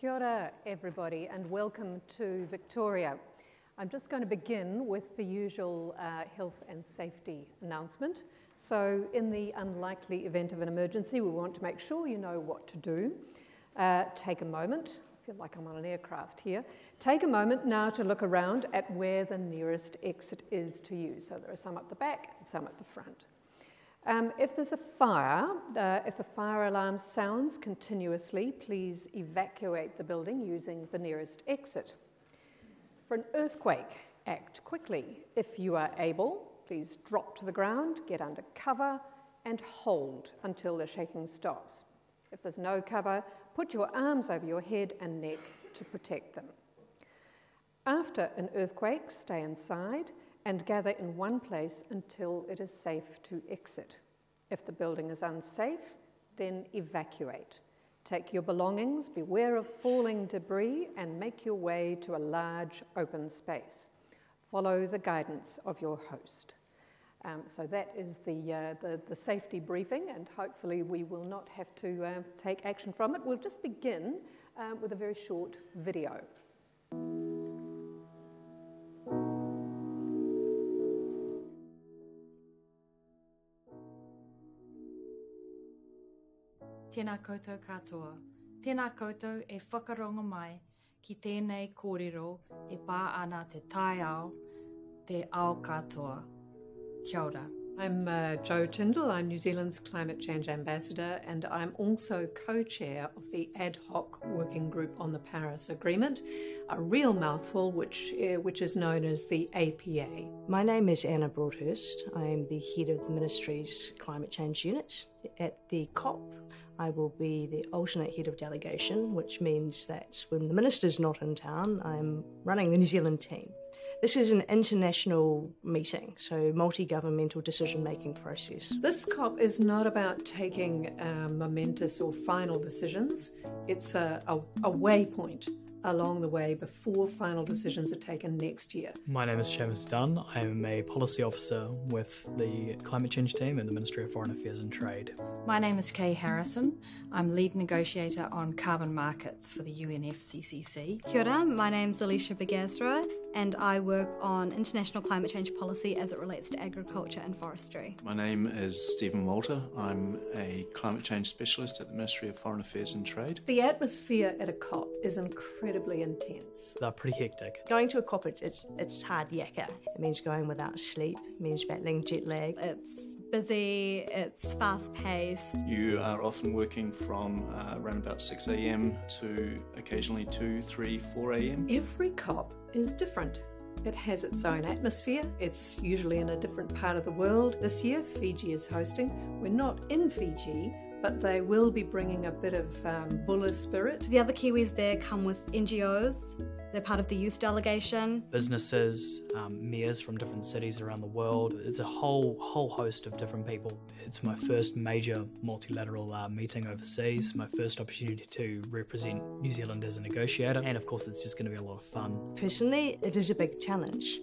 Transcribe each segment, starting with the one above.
Kia ora, everybody, and welcome to Victoria. I'm just going to begin with the usual uh, health and safety announcement. So, in the unlikely event of an emergency, we want to make sure you know what to do. Uh, take a moment, I feel like I'm on an aircraft here. Take a moment now to look around at where the nearest exit is to you. So, there are some at the back and some at the front. Um, if there's a fire, uh, if the fire alarm sounds continuously, please evacuate the building using the nearest exit. For an earthquake, act quickly. If you are able, please drop to the ground, get under cover, and hold until the shaking stops. If there's no cover, put your arms over your head and neck to protect them. After an earthquake, stay inside and gather in one place until it is safe to exit. If the building is unsafe, then evacuate. Take your belongings, beware of falling debris, and make your way to a large open space. Follow the guidance of your host. Um, so that is the, uh, the, the, safety briefing, and hopefully we will not have to uh, take action from it. We'll just begin um, with a very short video. Tēnā koutou katoa. Tēnā koutou e whakaronga mai ki tēnei kōrero e pā ana te tai ao, te ao katoa. Kia ora. I'm uh, Jo Tyndall. I'm New Zealand's Climate Change Ambassador, and I'm also co chair of the Ad Hoc Working Group on the Paris Agreement, a real mouthful which, uh, which is known as the APA. My name is Anna Broadhurst. I'm the head of the Ministry's Climate Change Unit. At the COP, I will be the alternate head of delegation, which means that when the Minister's not in town, I'm running the New Zealand team. This is an international meeting, so multi governmental decision making process. This COP is not about taking uh, momentous or final decisions, it's a, a, a waypoint along the way before final mm-hmm. decisions are taken next year. My name is Seamus Dunn. I am a policy officer with the climate change team in the Ministry of Foreign Affairs and Trade. My name is Kay Harrison. I'm lead negotiator on carbon markets for the UNFCCC. Kia ora, my name is Alicia Begazra and I work on international climate change policy as it relates to agriculture and forestry. My name is Stephen Walter. I'm a climate change specialist at the Ministry of Foreign Affairs and Trade. The atmosphere at a COP is incredibly intense. They're pretty hectic. Going to a COP, it's, it's hard yakka. It means going without sleep, it means battling jet lag. It's busy, it's fast paced. You are often working from uh, around about 6 a.m. to occasionally 2, 3, 4 a.m. Every COP is different. It has its own atmosphere. It's usually in a different part of the world. This year, Fiji is hosting. We're not in Fiji, but they will be bringing a bit of um, Bula spirit. The other Kiwis there come with NGOs they're part of the youth delegation. Businesses, um, mayors from different cities around the world. It's a whole whole host of different people. It's my first major multilateral uh, meeting overseas. My first opportunity to represent New Zealand as a negotiator, and of course, it's just going to be a lot of fun. Personally, it is a big challenge.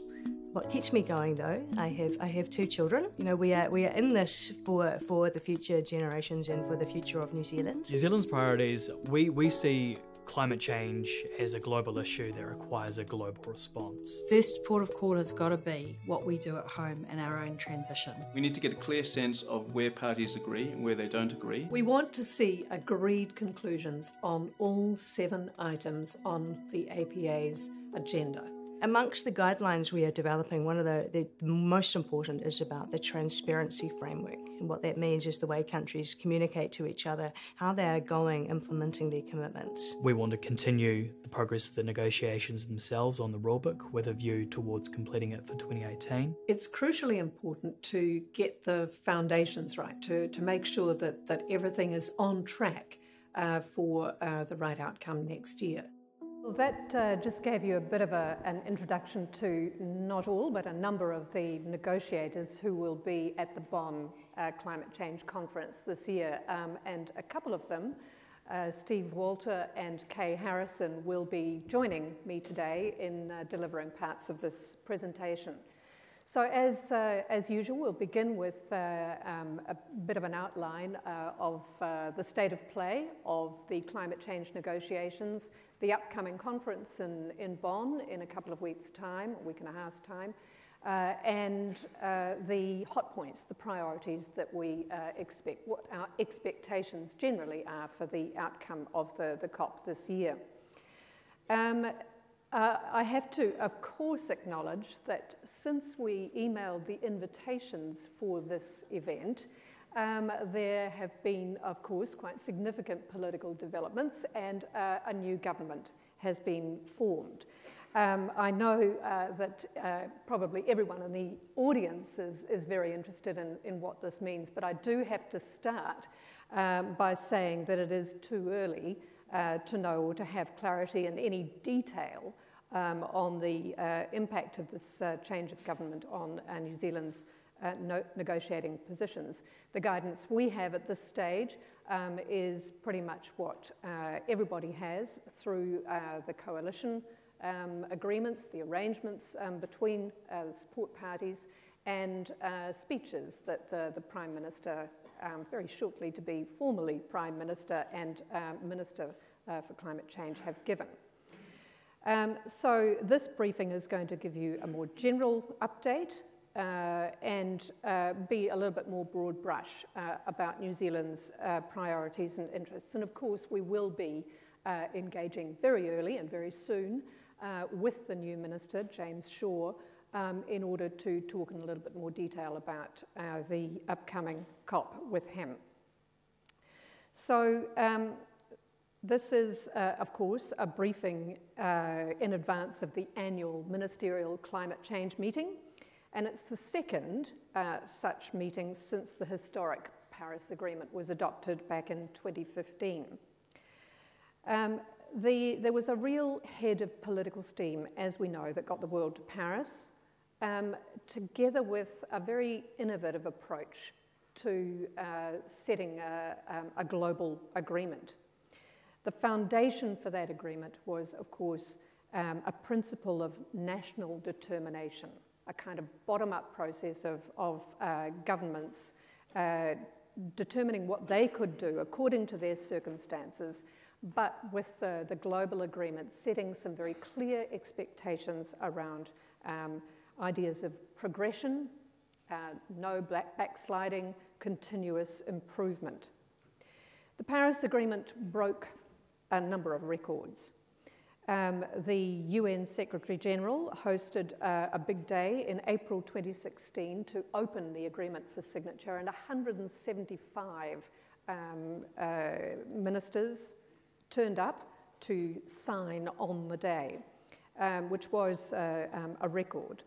What keeps me going though, I have I have two children. You know, we are we are in this for for the future generations and for the future of New Zealand. New Zealand's priorities, we we see climate change is a global issue that requires a global response. First port of call has got to be what we do at home in our own transition. We need to get a clear sense of where parties agree and where they don't agree. We want to see agreed conclusions on all seven items on the APA's agenda. Amongst the guidelines we are developing, one of the, the, most important is about the transparency framework. And what that means is the way countries communicate to each other, how they are going implementing their commitments. We want to continue the progress of the negotiations themselves on the rulebook with a view towards completing it for 2018. It's crucially important to get the foundations right, to, to make sure that, that everything is on track uh, for uh, the right outcome next year. Well, that uh, just gave you a bit of a, an introduction to not all, but a number of the negotiators who will be at the Bonn uh, Climate Change Conference this year. Um, and a couple of them, uh, Steve Walter and Kay Harrison, will be joining me today in uh, delivering parts of this presentation. So as, uh, as usual, we'll begin with uh, um, a bit of an outline of the state of play of the climate change negotiations, the upcoming conference in, in Bonn in a couple of weeks' time, a week and a half's time, uh, and uh, the hot points, the priorities that we expect, what our expectations generally are for the outcome of the, the COP this year. Um, uh, I have to, of course, acknowledge that since we emailed the invitations for this event, um, there have been, of course, quite significant political developments and uh, a new government has been formed. Um, I know uh, that uh, probably everyone in the audience is, is very interested in, in what this means, but I do have to start um, by saying that it is too early uh, to know or to have clarity in any detail um, on the uh, impact of this uh, change of government on New Zealand's uh, no negotiating positions. The guidance we have at this stage um, is pretty much what uh, everybody has through uh, the coalition um, agreements, the arrangements um, between the support parties, and speeches that the, the Prime Minister, um, very shortly to be formally Prime Minister and Minister for Climate Change, have given. Um, so this briefing is going to give you a more general update uh, and uh, be a little bit more broad brush uh, about New Zealand's uh, priorities and interests. And of course, we will be uh, engaging very early and very soon uh, with the new minister, James Shaw, um, in order to talk in a little bit more detail about the upcoming COP with him. So um, this is, uh, of course, a briefing uh, in advance of the annual Ministerial Climate Change meeting, and it's the second uh, such meeting since the historic Paris Agreement was adopted back in 2015. Um, the, there was a real head of political steam, as we know, that got the world to Paris, um, together with a very innovative approach to uh, setting a, um, a global agreement. The foundation for that agreement was, of course, um, a principle of national determination, a kind of bottom up process of, of uh, governments uh, determining what they could do according to their circumstances, but with the, the global agreement setting some very clear expectations around um, ideas of progression, uh, no black backsliding, continuous improvement. The Paris Agreement broke a number of records. Um, the UN Secretary General hosted uh, a big day in April 2016 to open the agreement for signature, and 175 um, uh, ministers turned up to sign on the day, um, which was uh, um, a record.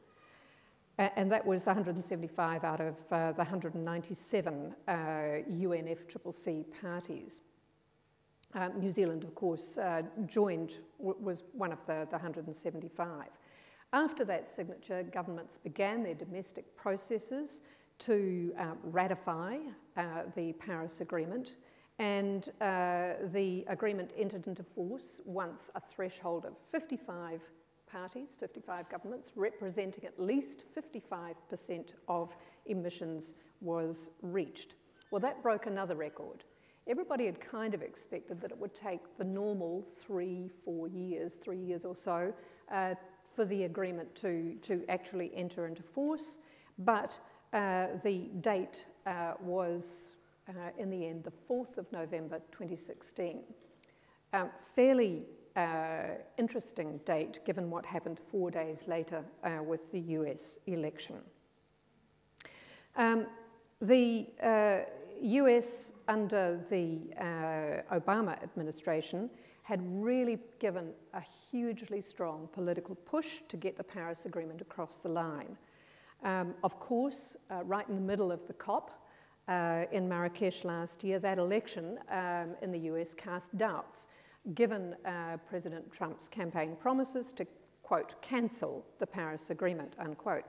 and that was 175 out of uh, the 197 UNFCCC uh, parties. Uh, New Zealand, of course, uh, joined, was one of the, the 175. After that signature, governments began their domestic processes to uh, ratify uh, the Paris Agreement, and uh, the agreement entered into force once a threshold of 55 parties, 55 governments, representing at least 55% of emissions was reached. Well, that broke another record everybody had kind of expected that it would take the normal three, four years, three years or so, uh, for the agreement to, to actually enter into force. But uh, the date uh, was, uh, in the end, the 4th of November 2016. Um, fairly uh, interesting date given what happened four days later uh, with the US election. Um, the US, under the uh, Obama administration, had really given a hugely strong political push to get the Paris Agreement across the line. Um, of course, uh, right in the middle of the COP uh, in Marrakesh last year, that election um, in the US cast doubts, given uh, President Trump's campaign promises to, quote, cancel the Paris Agreement, unquote.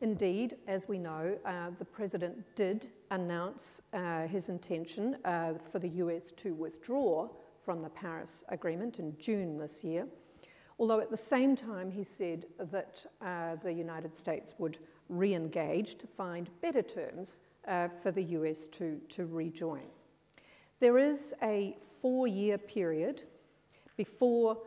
Indeed, as we know, uh, the President did announce uh, his intention uh, for the US to withdraw from the Paris Agreement in June this year, although at the same time he said that uh, the United States would re engage to find better terms uh, for the US to, to rejoin. There is a four year period before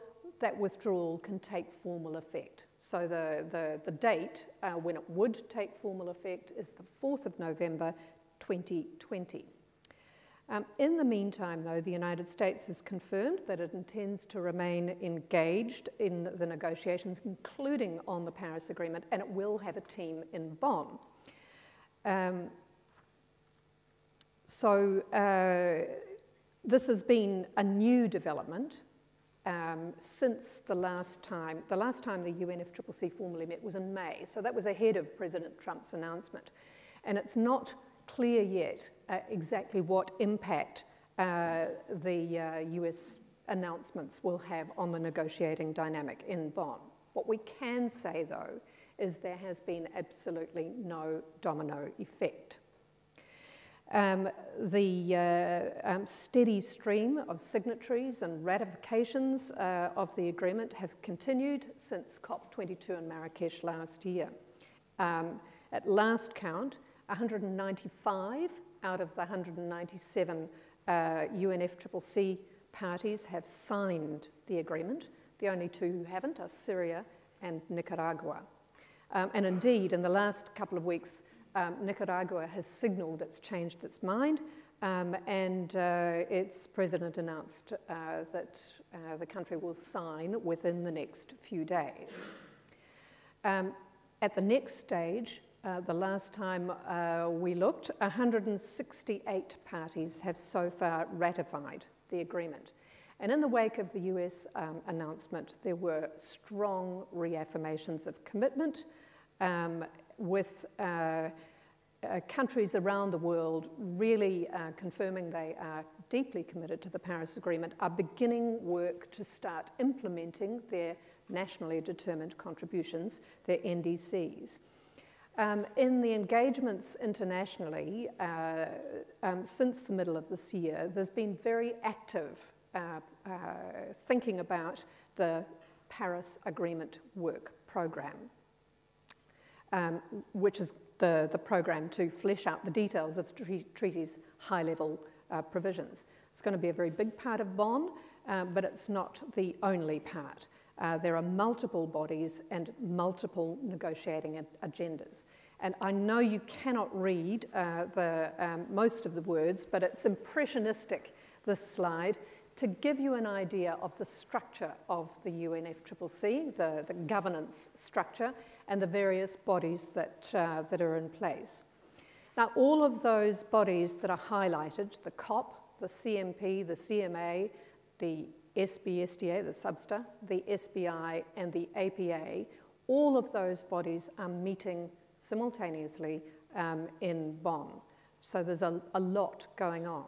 that withdrawal can take formal effect. So the, the, the date uh, when it would take formal effect is the 4th of November 2020. Um, in the meantime, though, the United States has confirmed that it intends to remain engaged in the negotiations, including on the Paris Agreement, and it will have a team in Bonn. Um, so, uh, this has been a new development um, since the last time. The last time the UNFCCC formally met was in May, so that was ahead of President Trump's announcement. And it's not clear yet uh, exactly what impact uh, the uh, US announcements will have on the negotiating dynamic in Bonn. What we can say, though, is there has been absolutely no domino effect. Um, the uh, um, steady stream of signatories and ratifications uh, of the agreement have continued since COP22 in Marrakesh last year. Um, at last count, 195 out of the 197 uh, UNFCCC parties have signed the agreement. The only two who haven't are Syria and Nicaragua. Um, and indeed, in the last couple of weeks, um, Nicaragua has signalled it's changed its mind, um, and uh, its president announced uh, that uh, the country will sign within the next few days. Um, at the next stage, uh, the last time uh, we looked, 168 parties have so far ratified the agreement. And in the wake of the US um, announcement, there were strong reaffirmations of commitment um, with uh, uh countries around the world really uh, confirming they are deeply committed to the Paris Agreement, are beginning work to start implementing their nationally determined contributions, their NDCs. Um, in the engagements internationally, uh, um, since the middle of this year, there's been very active uh, uh, thinking about the Paris Agreement Work Programme, um, which is the, the program to flesh out the details of the treaty's high level uh, provisions. It's going to be a very big part of Bonn, uh, but it's not the only part. Uh, there are multiple bodies and multiple negotiating agendas. And I know you cannot read uh, the, um, most of the words, but it's impressionistic, this slide, to give you an idea of the structure of the UNFCCC, the, the governance structure, and the various bodies that, uh, that are in place. Now, all of those bodies that are highlighted, the COP, the CMP, the CMA, the SBSDA, the SBSTA, the SBI, and the APA, all of those bodies are meeting simultaneously um, in Bonn. So there's a, a lot going on.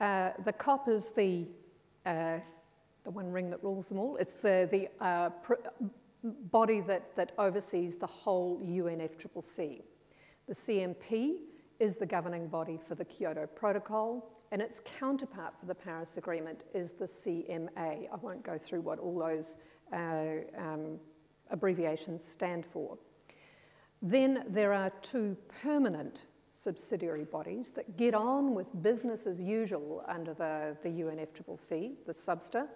Uh, the COP is the, uh, the one ring that rules them all. It's the, the uh, body that, that oversees the whole UNFCCC. The CMP is the governing body for the Kyoto Protocol, and its counterpart for the Paris Agreement is the CMA. I won't go through what all those uh, um, abbreviations stand for. Then there are two permanent subsidiary bodies that get on with business as usual under the, the UNFCCC, the SBSTA,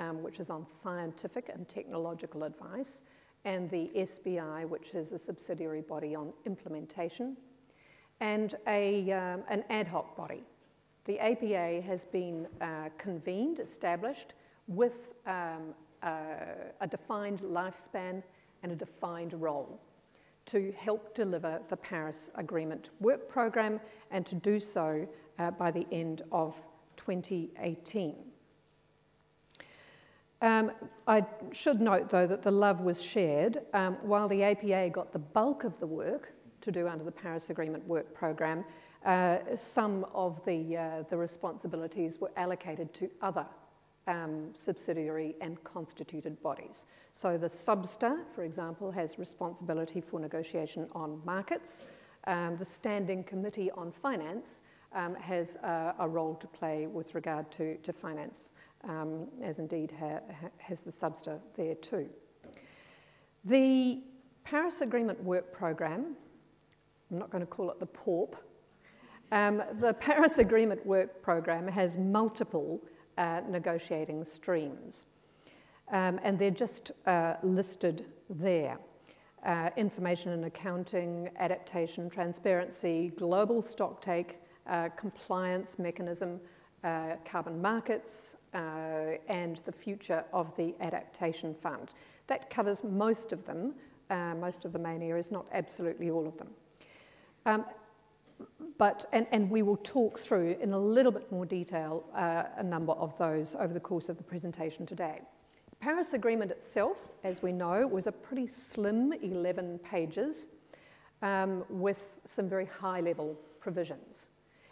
um, which is on scientific and technological advice, and the SBI, which is a subsidiary body on implementation, and a, um, an ad hoc body the APA has been uh, convened, established, with um, uh, a defined lifespan and a defined role to help deliver the Paris Agreement work program and to do so uh, by the end of 2018. Um, I should note, though, that the love was shared. Um, while the APA got the bulk of the work to do under the Paris Agreement work program, uh, some of the, uh, the responsibilities were allocated to other um, subsidiary and constituted bodies. So the SBSTA, for example, has responsibility for negotiation on markets. Um, the Standing Committee on Finance um, has a, a, role to play with regard to, to finance, um, as indeed ha, ha, has the SBSTA there too. The Paris Agreement Work Programme, I'm not going to call it the PORP, um, the Paris Agreement Work Programme has multiple uh, negotiating streams, um, and they're just uh, listed there. Uh, information and accounting, adaptation, transparency, global stocktake, uh, compliance mechanism, uh, carbon markets, uh, and the future of the adaptation fund. That covers most of them, most of the main areas, not absolutely all of them. Um, but, and, and we will talk through in a little bit more detail uh, a number of those over the course of the presentation today. The Paris Agreement itself, as we know, was a pretty slim 11 pages um, with some very high level provisions.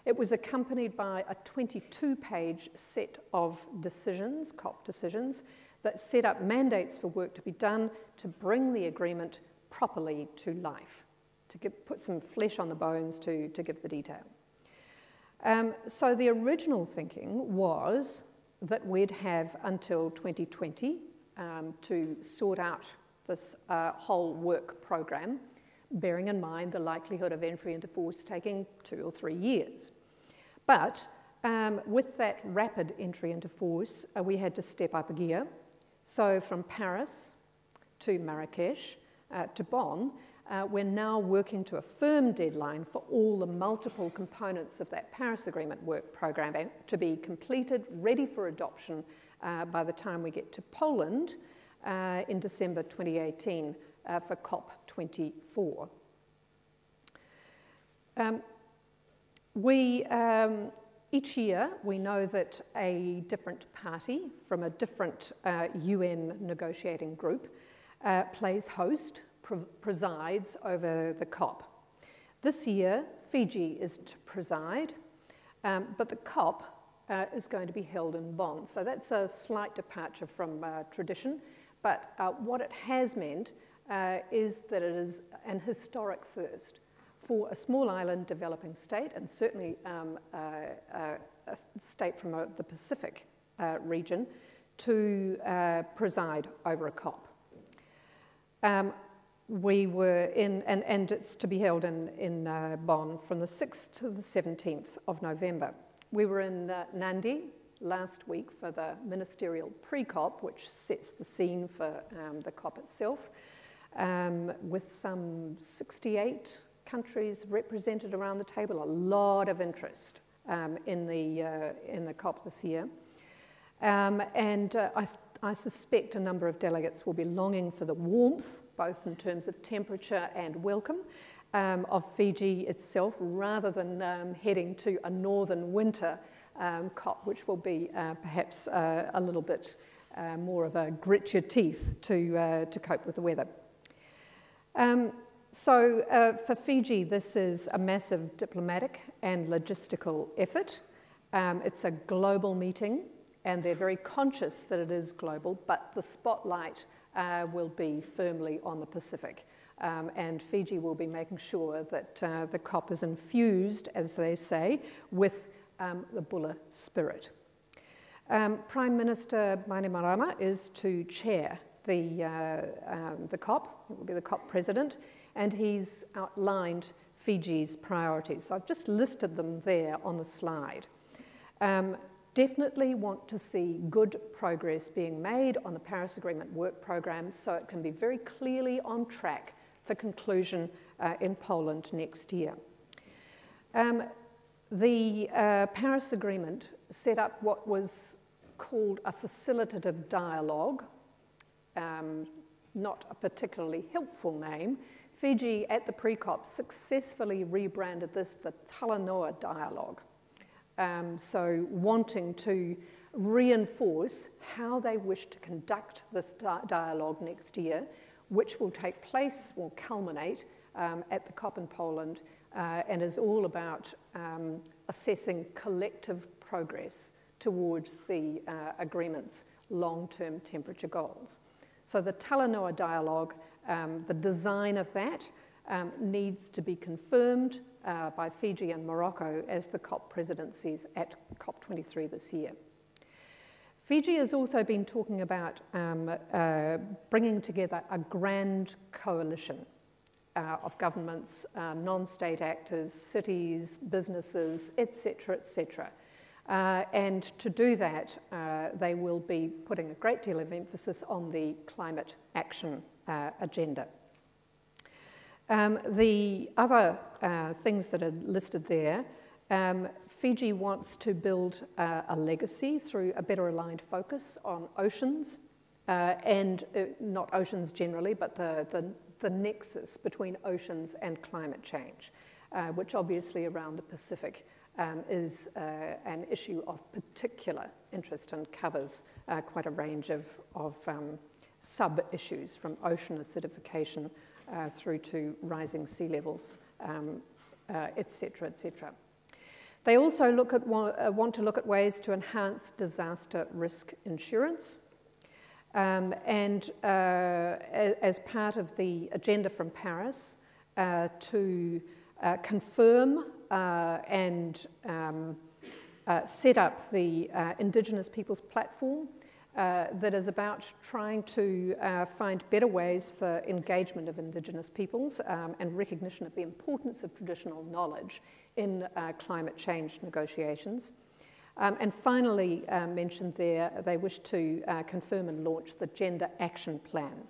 It was accompanied by a 22 page set of decisions, COP decisions, that set up mandates for work to be done to bring the agreement properly to life to give, put some flesh on the bones to, to give the detail. Um, so the original thinking was that we'd have until 2020 um, to sort out this uh, whole work program, bearing in mind the likelihood of entry into force taking two or three years. But um, with that rapid entry into force, uh, we had to step up a gear. So from Paris to Marrakesh uh, to Bonn, uh, we're now working to a firm deadline for all the multiple components of that Paris Agreement work program to be completed, ready for adoption uh, by the time we get to Poland uh, in December 2018 uh, for COP24. Um, we, um, each year, we know that a different party from a different UN uh, negotiating group uh, plays host presides over the COP. This year, Fiji is to preside, um, but the COP uh, is going to be held in Bonn. So that's a slight departure from uh, tradition, but uh, what it has meant uh, is that it is an historic first for a small island developing state, and certainly um, uh, uh, a state from the Pacific region, to preside over a COP. Um, we were in, and, and it's to be held in, in uh, Bonn from the 6th to the 17th of November. We were in uh, Nadi last week for the ministerial pre COP, which sets the scene for um, the COP itself, um, with some 68 countries represented around the table, a lot of interest um, in, the, uh, in the COP this year. Um, and uh, I, I suspect a number of delegates will be longing for the warmth both in terms of temperature and welcome um, of Fiji itself, rather than um, heading to a northern winter um, COP, which will be uh, perhaps uh, a little bit uh, more of a grit your teeth to, uh, to cope with the weather. Um, so uh, for Fiji, this is a massive diplomatic and logistical effort. Um, it's a global meeting, and they're very conscious that it is global, but the spotlight uh, will be firmly on the Pacific. Um, and Fiji will be making sure that uh, the COP is infused, as they say, with um, the Bula spirit. Um, Prime Minister Bainimarama is to chair the, uh, um, the COP, will be the COP president, and he's outlined Fiji's priorities. So I've just listed them there on the slide. Um, definitely want to see good progress being made on the Paris Agreement work program so it can be very clearly on track for conclusion uh, in Poland next year. Um, the uh, Paris Agreement set up what was called a facilitative dialogue, um, not a particularly helpful name. Fiji at the pre-COP successfully rebranded this the Talanoa Dialogue. Um, so, wanting to reinforce how they wish to conduct this di- dialogue next year, which will take place, will culminate um, at the COP in Poland, uh, and is all about um, assessing collective progress towards the uh, agreement's long term temperature goals. So, the Talanoa dialogue, um, the design of that, um, needs to be confirmed uh, by Fiji and Morocco as the COP presidencies at COP23 this year. Fiji has also been talking about um, uh, bringing together a grand coalition uh, of governments, uh, non-state actors, cities, businesses, etc., etc. Uh, and to do that, uh, they will be putting a great deal of emphasis on the climate action uh, agenda. Um, the other uh, things that are listed there, um, Fiji wants to build uh, a legacy through a better aligned focus on oceans, uh, and not oceans generally, but the, the, the, nexus between oceans and climate change, which obviously around the Pacific um, is uh, an issue of particular interest and covers quite a range of, of um, sub-issues from ocean acidification uh, through to rising sea levels, etc., um, etc. Et they also look at, uh, want to look at ways to enhance disaster risk insurance. Um, and uh, as part of the agenda from Paris, uh, to uh, confirm uh, and um, set up the Indigenous Peoples Platform, uh, that is about trying to uh, find better ways for engagement of Indigenous peoples um, and recognition of the importance of traditional knowledge in uh, climate change negotiations. Um, and finally, uh, mentioned there, they wish to uh, confirm and launch the Gender Action Plan,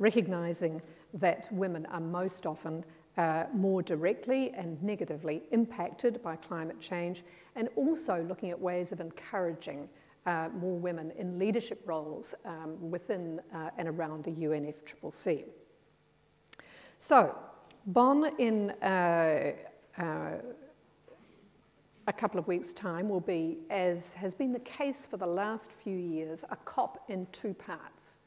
recognising that women are most often uh, more directly and negatively impacted by climate change, and also looking at ways of encouraging uh, more women in leadership roles um, within uh, and around the UNFCCC. So, Bonn in uh, uh, a couple of weeks' time will be, as has been the case for the last few years, a COP in two parts.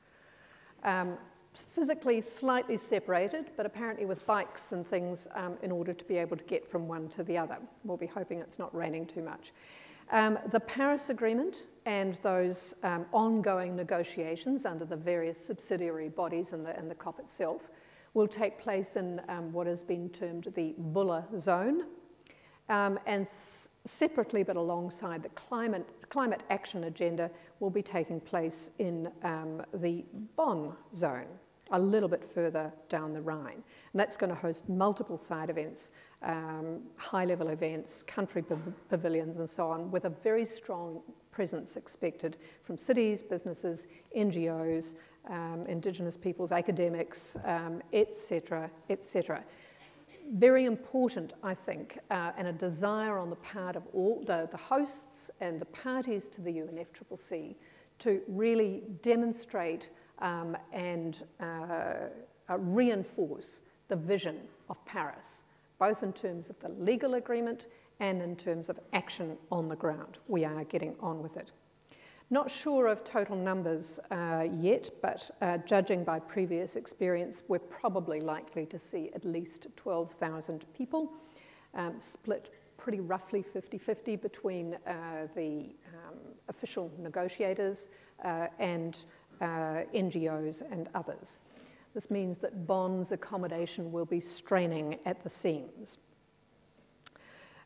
Um, physically slightly separated, but apparently with bikes and things um, in order to be able to get from one to the other. We'll be hoping it's not raining too much. Um, the Paris Agreement and those um, ongoing negotiations under the various subsidiary bodies and the, and the COP itself will take place in um, what has been termed the Bula Zone. Um, and separately but alongside the climate, climate action agenda will be taking place in um, the Bonn Zone a little bit further down the Rhine. And that's going to host multiple side events, um, high level events, country pavilions, and so on, with a very strong presence expected from cities, businesses, NGOs, um, Indigenous peoples, academics, etc., um, etc. Et very important, I think, uh, and a desire on the part of all the, the hosts and the parties to the UNFCCC to really demonstrate um, and uh, uh, reinforce the vision of Paris, both in terms of the legal agreement and in terms of action on the ground. We are getting on with it. Not sure of total numbers uh, yet, but uh, judging by previous experience, we're probably likely to see at least 12,000 people, um, split pretty roughly 50 50 between uh, the um, official negotiators uh, and uh, NGOs and others. This means that Bonn's accommodation will be straining at the seams.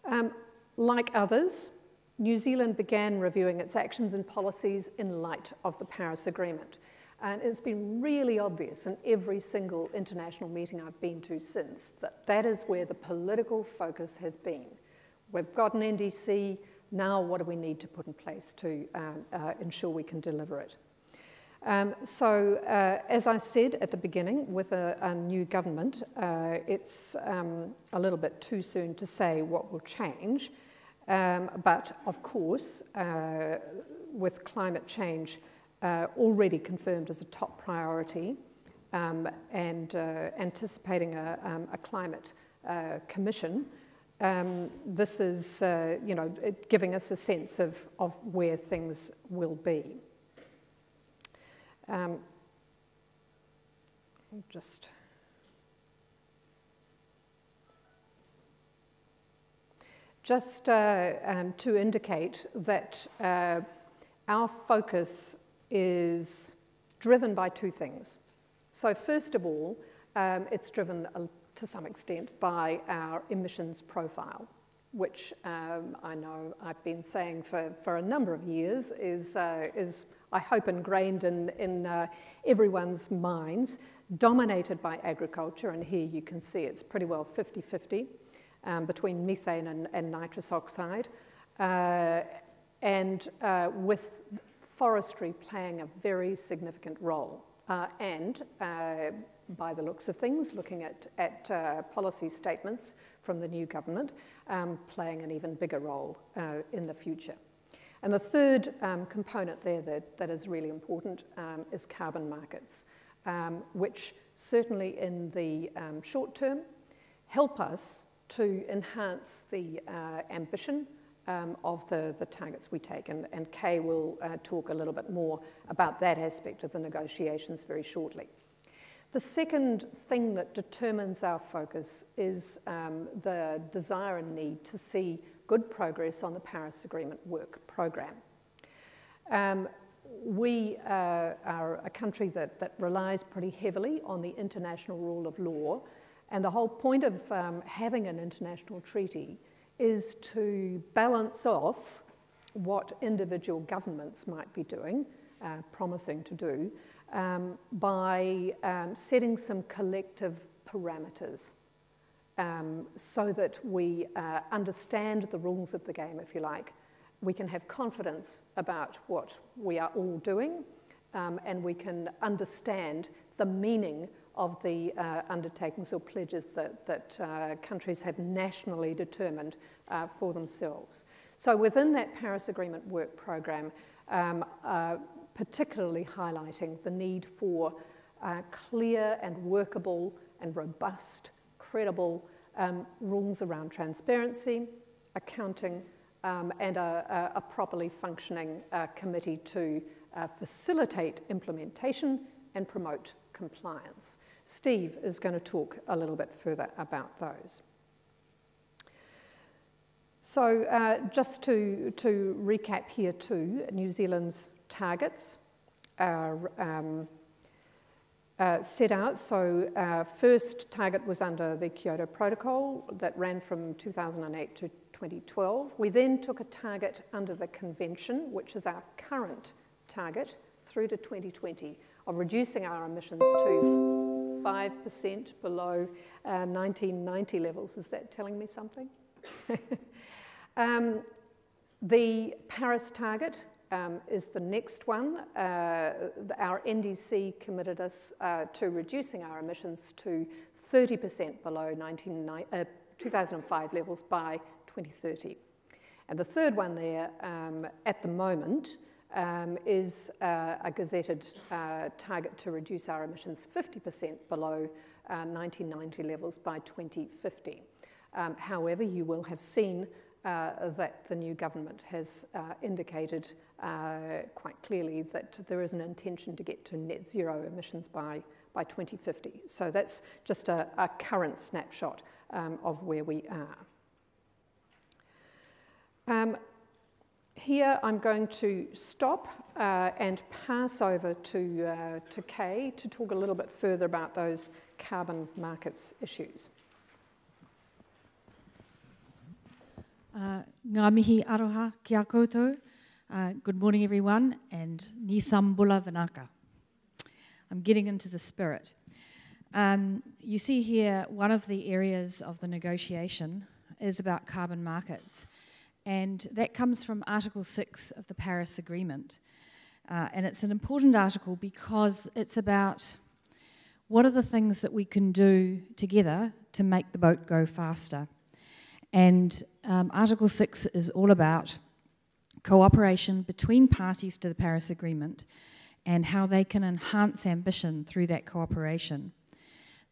Um, like others, New Zealand began reviewing its actions and policies in light of the Paris Agreement. And it's been really obvious in every single international meeting I've been to since that that is where the political focus has been. We've got an NDC, now what do we need to put in place to uh, uh, ensure we can deliver it? Um, so, uh, as I said at the beginning, with a, a new government, uh, it's um, a little bit too soon to say what will change. Um, but of course, uh, with climate change uh, already confirmed as a top priority um, and uh, anticipating a, um, a climate uh, commission, um, this is, you know, giving us a sense of, of where things will be. Um, just just uh, um, to indicate that uh, our focus is driven by two things. So first of all, um, it's driven uh, to some extent by our emissions profile. Which um, I know I've been saying for, for a number of years, is, uh, is I hope, ingrained in, in uh, everyone's minds, dominated by agriculture. And here you can see it's pretty well 50 50 um, between methane and, and nitrous oxide. Uh, and uh, with forestry playing a very significant role. Uh, and uh, by the looks of things, looking at, at policy statements from the new government, um, playing an even bigger role uh, in the future. And the third um, component there that, that is really important um, is carbon markets, um, which certainly in the um, short term help us to enhance the uh, ambition um, of the, the targets we take. And, and Kay will uh, talk a little bit more about that aspect of the negotiations very shortly. The second thing that determines our focus is um, the desire and need to see good progress on the Paris Agreement work program. Um, we uh, are a country that, that relies pretty heavily on the international rule of law, and the whole point of um, having an international treaty is to balance off what individual governments might be doing, uh, promising to do, um, by um, setting some collective parameters um, so that we uh, understand the rules of the game, if you like. We can have confidence about what we are all doing, um, and we can understand the meaning of the uh, undertakings or pledges that, that uh, countries have nationally determined uh, for themselves. So within that Paris Agreement work program, um, uh, particularly highlighting the need for uh, clear and workable and robust, credible um, rules around transparency, accounting, um, and a, a, properly functioning uh, committee to facilitate implementation and promote compliance. Steve is going to talk a little bit further about those. So uh, just to, to recap here too, New Zealand's targets are um, uh, set out. So uh, first target was under the Kyoto Protocol that ran from 2008 to 2012. We then took a target under the convention, which is our current target through to 2020 of reducing our emissions to 5% below uh, 1990 levels. Is that telling me something? um, the Paris target um, is the next one. Uh, our NDC committed us uh, to reducing our emissions to 30% below 19, uh, 2005 levels by 2030. And the third one there, um, at the moment, um, is uh, a gazetted uh, target to reduce our emissions 50% below uh, 1990 levels by 2050. Um, however, you will have seen uh, that the new government has uh, indicated uh, quite clearly that there is an intention to get to net zero emissions by, by 2050. So that's just a, a current snapshot um, of where we are. Um, here I'm going to stop uh, and pass over to, uh, to Kay to talk a little bit further about those carbon markets issues. Uh, ngā mihi aroha ki a koutou. Uh, good morning, everyone, and Nisambula Vinaka. I'm getting into the spirit. Um, you see here one of the areas of the negotiation is about carbon markets. And that comes from Article 6 of the Paris Agreement. Uh, and it's an important article because it's about what are the things that we can do together to make the boat go faster. And um, Article 6 is all about cooperation between parties to the Paris Agreement and how they can enhance ambition through that cooperation.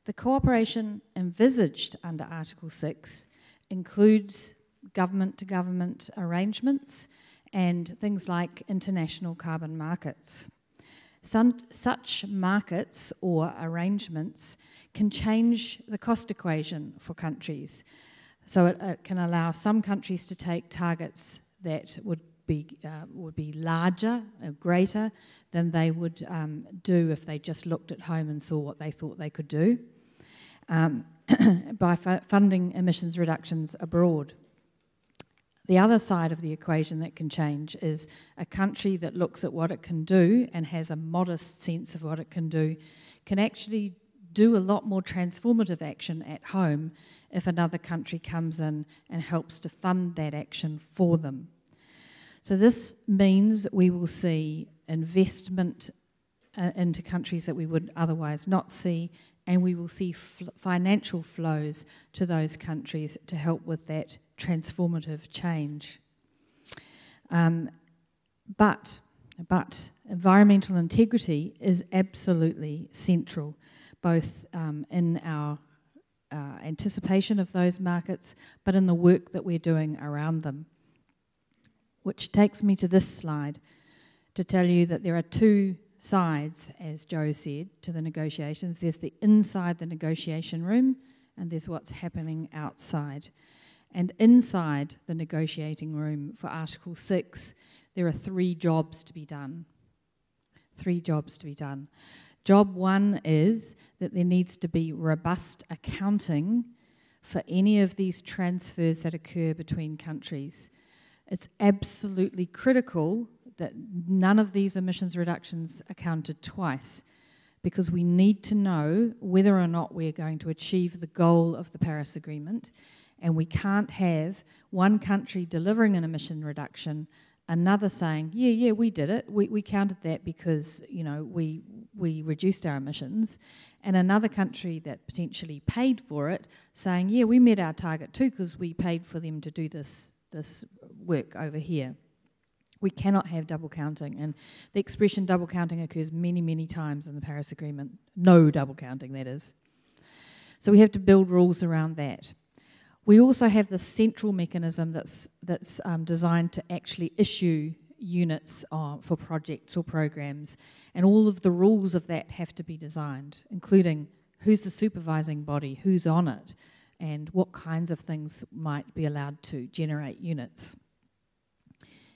The cooperation envisaged under Article 6 includes government to government arrangements and things like international carbon markets. Some, such markets or arrangements can change the cost equation for countries. So it, it can allow some countries to take targets that would be, uh, would be larger, or greater than they would um, do if they just looked at home and saw what they thought they could do, um, by funding emissions reductions abroad. The other side of the equation that can change is a country that looks at what it can do and has a modest sense of what it can do can actually do a lot more transformative action at home if another country comes in and helps to fund that action for them. So, this means we will see investment uh, into countries that we would otherwise not see, and we will see fl- financial flows to those countries to help with that transformative change. Um, but, but environmental integrity is absolutely central, both um, in our uh, anticipation of those markets, but in the work that we're doing around them. Which takes me to this slide to tell you that there are two sides, as Joe said, to the negotiations. There's the inside the negotiation room, and there's what's happening outside. And inside the negotiating room for Article 6, there are three jobs to be done. Three jobs to be done. Job one is that there needs to be robust accounting for any of these transfers that occur between countries. It's absolutely critical that none of these emissions reductions are counted twice because we need to know whether or not we're going to achieve the goal of the Paris Agreement. And we can't have one country delivering an emission reduction, another saying, yeah, yeah, we did it. We, we counted that because, you know, we, we reduced our emissions. And another country that potentially paid for it saying, yeah, we met our target too because we paid for them to do this, this work over here. We cannot have double counting. And the expression double counting occurs many, many times in the Paris Agreement. No double counting, that is. So we have to build rules around that. We also have the central mechanism that's, that's um, designed to actually issue units uh, for projects or programs, and all of the rules of that have to be designed, including who's the supervising body, who's on it, and what kinds of things might be allowed to generate units.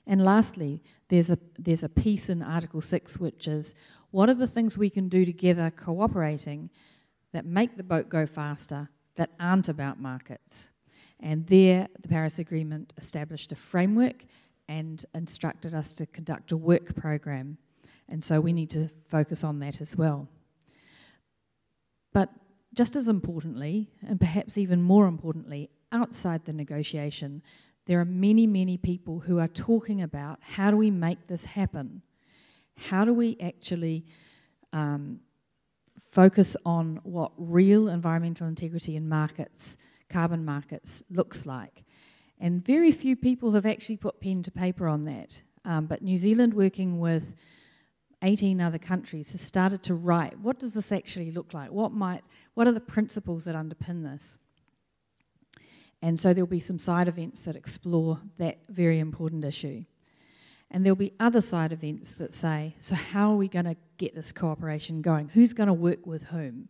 And lastly, there's a, there's a piece in Article 6 which is what are the things we can do together cooperating that make the boat go faster that aren't about markets? And there, the Paris Agreement established a framework and instructed us to conduct a work program. And so we need to focus on that as well. But just as importantly, and perhaps even more importantly, outside the negotiation, there are many, many people who are talking about how do we make this happen? How do we actually um, focus on what real environmental integrity in markets carbon markets looks like. And very few people have actually put pen to paper on that. Um, but New Zealand, working with 18 other countries, has started to write what does this actually look like? What, might, what are the principles that underpin this? And so there'll be some side events that explore that very important issue. And there'll be other side events that say, so how are we going to get this cooperation going? Who's going to work with whom?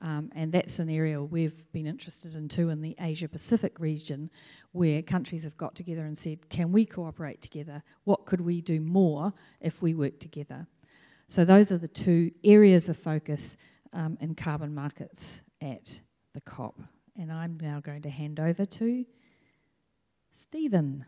Um, and that's an area we've been interested in too in the Asia Pacific region, where countries have got together and said, can we cooperate together? What could we do more if we work together? So, those are the two areas of focus um, in carbon markets at the COP. And I'm now going to hand over to Stephen.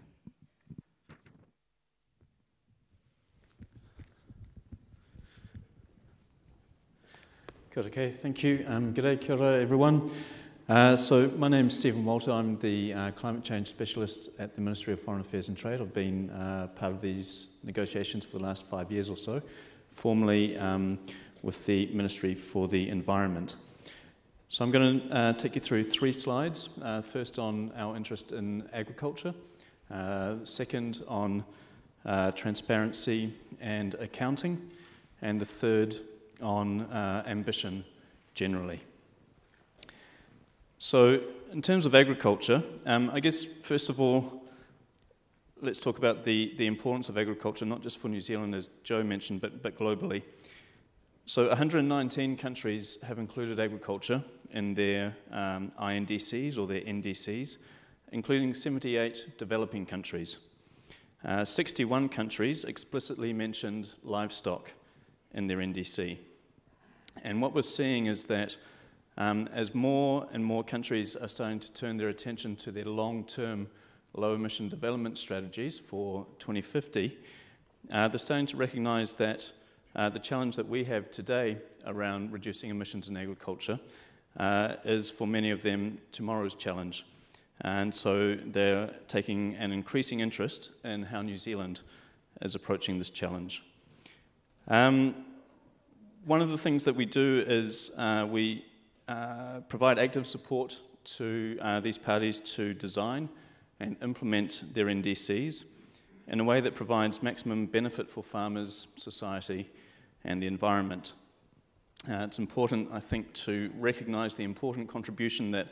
Good, okay, thank you. Um, g'day, kia ora, everyone. Uh, so, my name is Stephen Walter. I'm the uh, climate change specialist at the Ministry of Foreign Affairs and Trade. I've been uh, part of these negotiations for the last five years or so, formerly um, with the Ministry for the Environment. So, I'm going to uh, take you through three slides. Uh, first, on our interest in agriculture, uh, second, on transparency and accounting, and the third, on uh, ambition generally. So, in terms of agriculture, um, I guess first of all, let's talk about the, the importance of agriculture, not just for New Zealand, as Joe mentioned, but, but globally. So, 119 countries have included agriculture in their um, INDCs or their NDCs, including 78 developing countries. Uh, 61 countries explicitly mentioned livestock in their NDC. And what we're seeing is that um, as more and more countries are starting to turn their attention to their long term low emission development strategies for 2050, uh, they're starting to recognise that uh, the challenge that we have today around reducing emissions in agriculture uh, is for many of them tomorrow's challenge. And so they're taking an increasing interest in how New Zealand is approaching this challenge. Um, one of the things that we do is uh, we uh, provide active support to uh, these parties to design and implement their NDCs in a way that provides maximum benefit for farmers, society, and the environment. Uh, it's important, I think, to recognise the important contribution that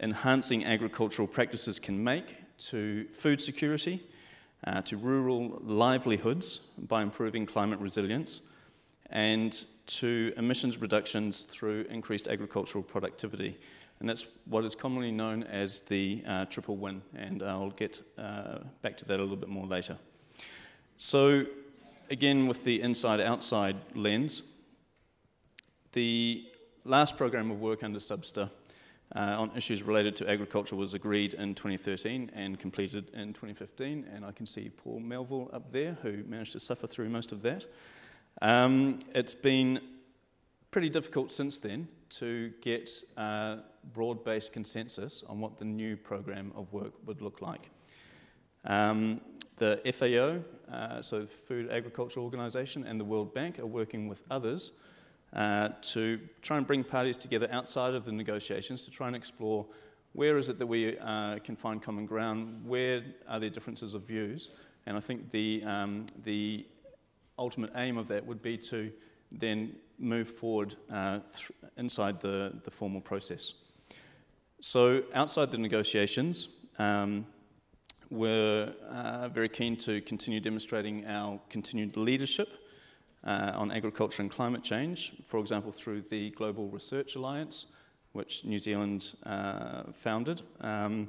enhancing agricultural practices can make to food security, uh, to rural livelihoods by improving climate resilience, and to emissions reductions through increased agricultural productivity. And that's what is commonly known as the uh, triple win, and I'll get uh, back to that a little bit more later. So, again, with the inside outside lens, the last program of work under SBSTA uh, on issues related to agriculture was agreed in 2013 and completed in 2015. And I can see Paul Melville up there, who managed to suffer through most of that. Um, it's been pretty difficult since then to get uh, broad based consensus on what the new program of work would look like. Um, the FAO, uh, so Food Agriculture Organization, and the World Bank are working with others uh, to try and bring parties together outside of the negotiations to try and explore where is it that we uh, can find common ground, where are there differences of views, and I think the, um, the ultimate aim of that would be to then move forward uh, inside the, the formal process. So, outside the negotiations, um, we're uh, very keen to continue demonstrating our continued leadership uh, on agriculture and climate change, for example, through the Global Research Alliance, which New Zealand uh, founded, um,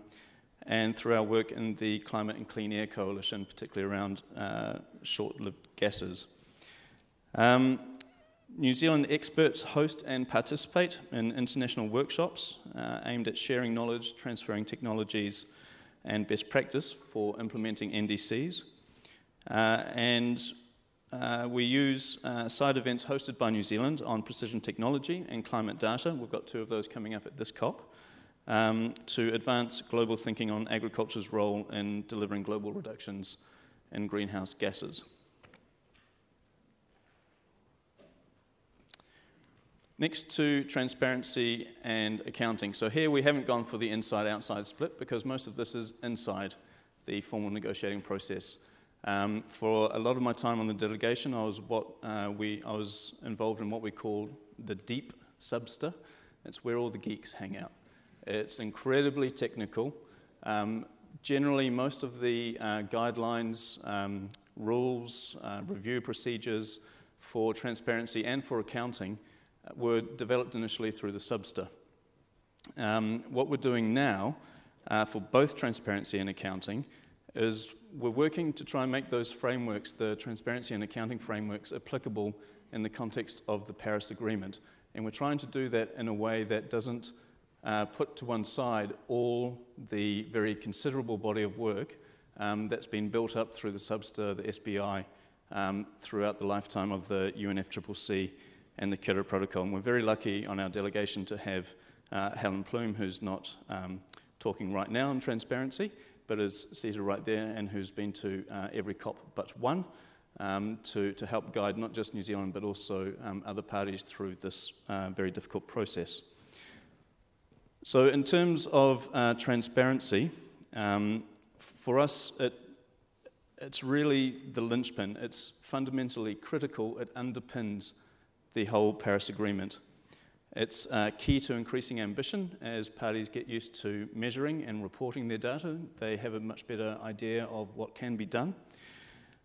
and through our work in the Climate and Clean Air Coalition, particularly around uh, short lived gases. Um, New Zealand experts host and participate in international workshops uh, aimed at sharing knowledge, transferring technologies, and best practice for implementing NDCs. Uh, and uh, we use uh, side events hosted by New Zealand on precision technology and climate data. We've got two of those coming up at this COP. Um, to advance global thinking on agriculture's role in delivering global reductions in greenhouse gases. Next to transparency and accounting. So here we haven't gone for the inside outside split because most of this is inside the formal negotiating process. Um, for a lot of my time on the delegation, I was, what, uh, we, I was involved in what we call the deep SBSTA. It's where all the geeks hang out. It's incredibly technical. Um, generally, most of the uh, guidelines, um, rules, uh, review procedures for transparency and for accounting were developed initially through the SBSTA. Um, what we're doing now uh, for both transparency and accounting is we're working to try and make those frameworks, the transparency and accounting frameworks, applicable in the context of the Paris Agreement. And we're trying to do that in a way that doesn't uh, put to one side all the very considerable body of work um, that's been built up through the SBSTA, the SBI, um, throughout the lifetime of the UNFCCC and the Kyoto Protocol. And we're very lucky on our delegation to have uh, Helen Plume, who's not um, talking right now on transparency, but is seated right there and who's been to uh, every COP but one um, to, to help guide not just New Zealand but also um, other parties through this uh, very difficult process. So, in terms of uh, transparency, um, for us, it, it's really the linchpin. It's fundamentally critical. It underpins the whole Paris Agreement. It's uh, key to increasing ambition as parties get used to measuring and reporting their data. They have a much better idea of what can be done.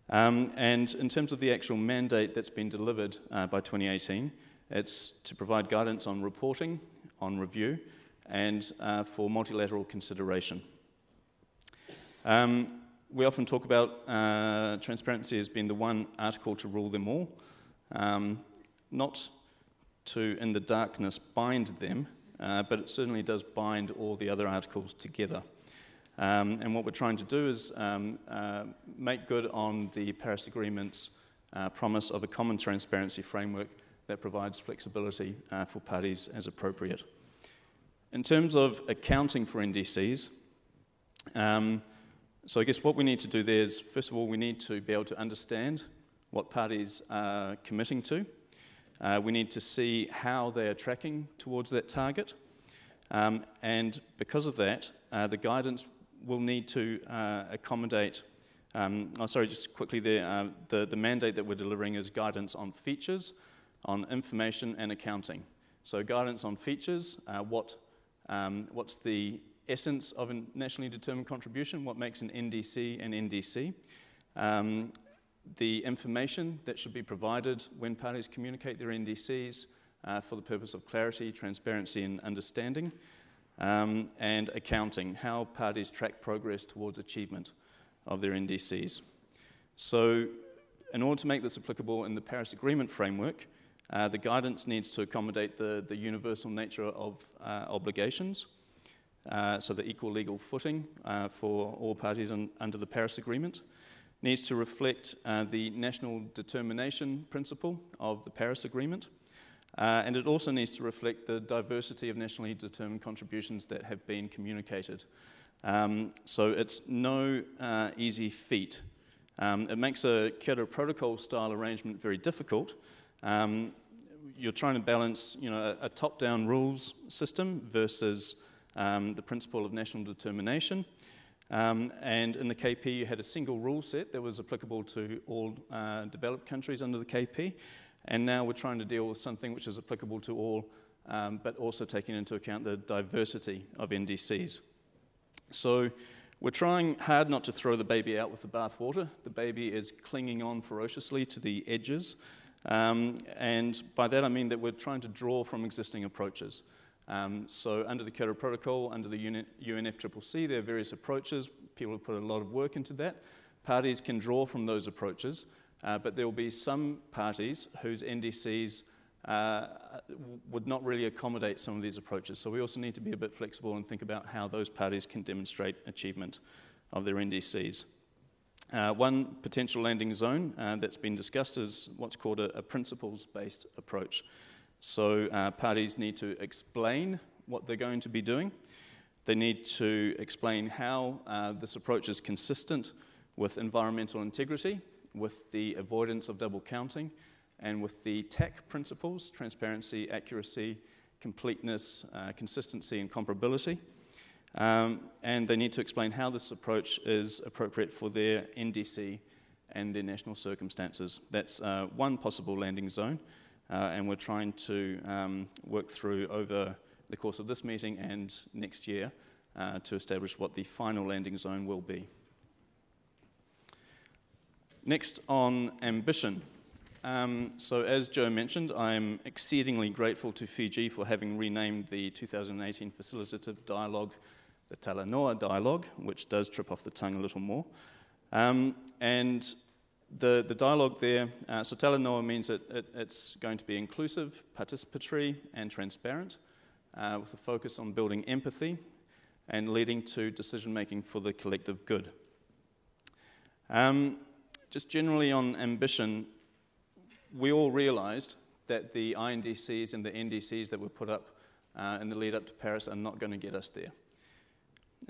Um, and in terms of the actual mandate that's been delivered uh, by 2018, it's to provide guidance on reporting, on review, and uh, for multilateral consideration. Um, we often talk about uh, transparency as being the one article to rule them all. Um, not to, in the darkness, bind them, uh, but it certainly does bind all the other articles together. Um, and what we're trying to do is um, uh, make good on the Paris Agreement's uh, promise of a common transparency framework that provides flexibility uh, for parties as appropriate. In terms of accounting for NDCs, um, so I guess what we need to do there is, first of all, we need to be able to understand what parties are committing to. Uh, we need to see how they are tracking towards that target. Um, and because of that, uh, the guidance will need to uh, accommodate, um, oh, sorry, just quickly there, uh, the, the mandate that we're delivering is guidance on features, on information and accounting. So guidance on features, uh, what, um, what's the essence of a nationally determined contribution, what makes an NDC an NDC, um, the information that should be provided when parties communicate their NDCs uh, for the purpose of clarity, transparency, and understanding, um, and accounting, how parties track progress towards achievement of their NDCs. So, in order to make this applicable in the Paris Agreement framework, uh, the guidance needs to accommodate the, the universal nature of uh, obligations, uh, so the equal legal footing uh, for all parties on, under the Paris Agreement needs to reflect uh, the national determination principle of the Paris Agreement, uh, and it also needs to reflect the diversity of nationally determined contributions that have been communicated. Um, so it's no uh, easy feat. Um, it makes a Kyoto Protocol style arrangement very difficult. Um, you're trying to balance you know, a, a top down rules system versus um, the principle of national determination. Um, and in the KP, you had a single rule set that was applicable to all uh, developed countries under the KP. And now we're trying to deal with something which is applicable to all, um, but also taking into account the diversity of NDCs. So we're trying hard not to throw the baby out with the bathwater. The baby is clinging on ferociously to the edges. Um, and by that I mean that we're trying to draw from existing approaches. Um, so under the Kyoto Protocol, under the UNFCCC, there are various approaches. People have put a lot of work into that. Parties can draw from those approaches, uh, but there will be some parties whose NDCs uh, would not really accommodate some of these approaches. So we also need to be a bit flexible and think about how those parties can demonstrate achievement of their NDCs. Uh, one potential landing zone uh, that's been discussed is what's called a, a principles-based approach. So uh, parties need to explain what they're going to be doing. They need to explain how uh, this approach is consistent with environmental integrity, with the avoidance of double counting, and with the TAC principles transparency, accuracy, completeness, uh, consistency, and comparability. Um, and they need to explain how this approach is appropriate for their NDC and their national circumstances. That's uh, one possible landing zone uh, and we're trying to um, work through over the course of this meeting and next year uh, to establish what the final landing zone will be. Next on ambition. Um, so as Joe mentioned, I'm exceedingly grateful to Fiji for having renamed the 2018 facilitative dialogue the Talanoa dialogue, which does trip off the tongue a little more. Um, and the, the dialogue there, uh, so means that it, it's going to be inclusive, participatory, and transparent, uh, with a focus on building empathy and leading to decision making for the collective good. Um, just generally on ambition, we all realized that the INDCs and the NDCs that were put up uh, in the lead up to Paris are not going to get us there.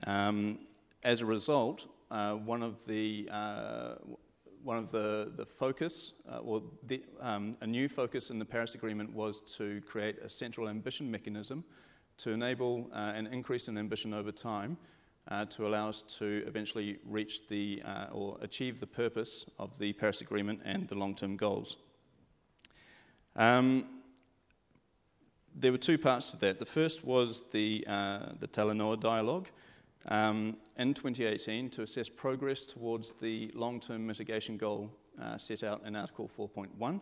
Um, as a result, uh, one of the uh, one of the, the focus, uh, or the, um, a new focus in the Paris Agreement was to create a central ambition mechanism to enable uh, an increase in ambition over time uh, to allow us to eventually reach the, uh, or achieve the purpose of the Paris Agreement and the long-term goals. Um, there were two parts to that. The first was the, uh, the Talanoa dialogue, um, in 2018 to assess progress towards the long-term mitigation goal uh, set out in Article 4.1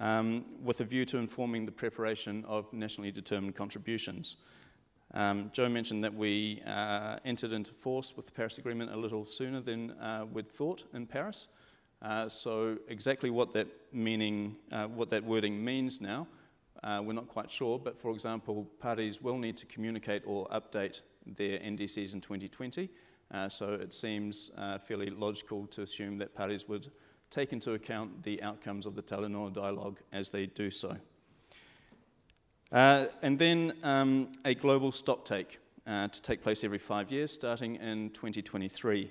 um, with a view to informing the preparation of nationally determined contributions. Um, Joe mentioned that we uh, entered into force with the Paris Agreement a little sooner than uh, we'd thought in Paris. Uh, so exactly what that meaning, uh, what that wording means now, uh, we're not quite sure. But for example, parties will need to communicate or update their NDCs in 2020, Uh, so it seems uh, fairly logical to assume that parties would take into account the outcomes of the Talanoa dialogue as they do so. Uh, and then um, a global stocktake uh, to take place every five years, starting in 2023.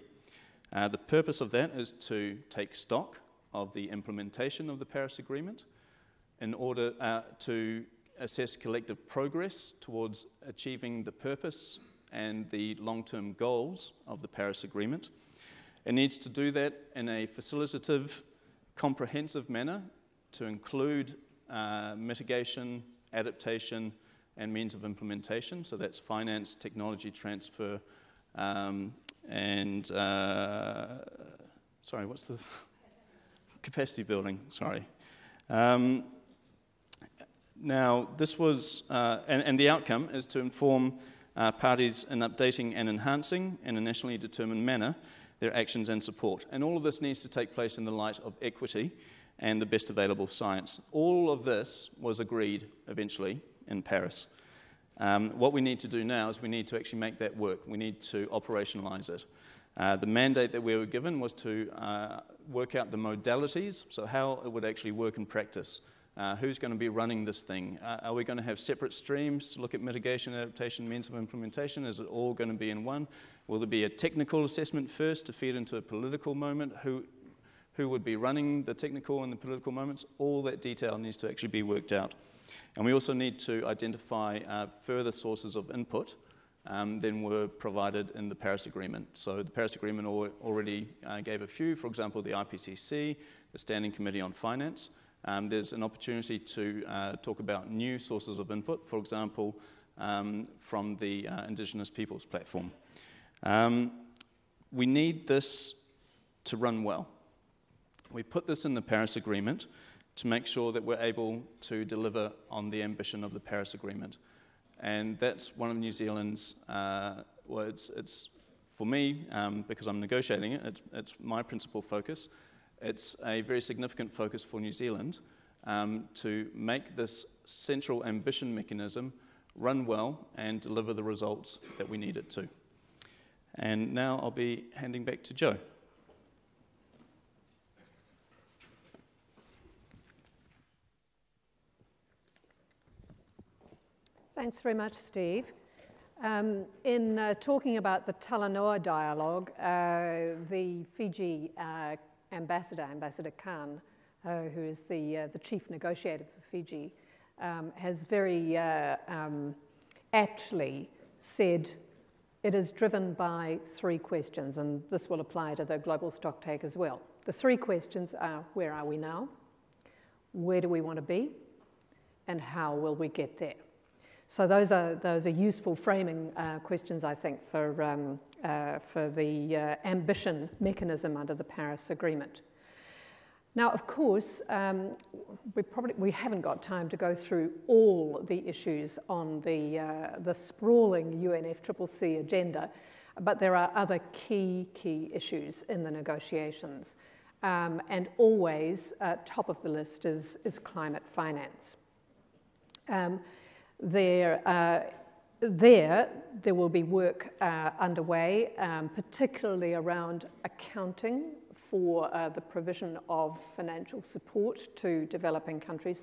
Uh, the purpose of that is to take stock of the implementation of the Paris Agreement in order uh, to assess collective progress towards achieving the purpose and the long term goals of the Paris Agreement. It needs to do that in a facilitative, comprehensive manner to include uh, mitigation, adaptation, and means of implementation. So that's finance, technology transfer, um, and uh, sorry, what's the capacity building? Sorry. Um, now, this was, uh, and, and, the outcome is to inform uh, parties in updating and enhancing in a nationally determined manner their actions and support. And all of this needs to take place in the light of equity and the best available science. All of this was agreed eventually in Paris. Um, what we need to do now is we need to actually make that work. We need to operationalize it. Uh, the mandate that we were given was to uh, work out the modalities, so how it would actually work in practice. Uh, who's going to be running this thing? Uh, are we going to have separate streams to look at mitigation, adaptation, means of implementation? Is it all going to be in one? Will there be a technical assessment first to feed into a political moment? Who, who would be running the technical and the political moments? All that detail needs to actually be worked out. And we also need to identify uh, further sources of input um, than were provided in the Paris Agreement. So the Paris Agreement al already uh, gave a few, for example, the IPCC, the Standing Committee on Finance. Um, there's an opportunity to uh, talk about new sources of input, for example, um, from the uh, Indigenous Peoples Platform. Um, we need this to run well. We put this in the Paris Agreement to make sure that we're able to deliver on the ambition of the Paris Agreement. And that's one of New Zealand's, uh, well, it's, it's for me, um, because I'm negotiating it, it's, it's my principal focus. It's a very significant focus for New Zealand um, to make this central ambition mechanism run well and deliver the results that we need it to. And now I'll be handing back to Joe. Thanks very much, Steve. Um, in uh, talking about the Talanoa dialogue, uh, the Fiji uh, ambassador, Ambassador Khan, uh, who is the, uh, the chief negotiator for Fiji, um, has very uh, um, aptly said it is driven by three questions, and this will apply to the global stocktake as well. The three questions are where are we now? Where do we want to be? And how will we get there? So those are, those are useful framing uh, questions, I think, for, um, uh, for the uh, ambition mechanism under the Paris Agreement. Now, of course, um, we probably we haven't got time to go through all the issues on the, uh, the sprawling UNFCCC agenda, but there are other key, key issues in the negotiations. Um, and always uh, top of the list is, is climate finance. There, uh, there, there will be work uh, underway, um, particularly around accounting for uh, the provision of financial support to developing countries.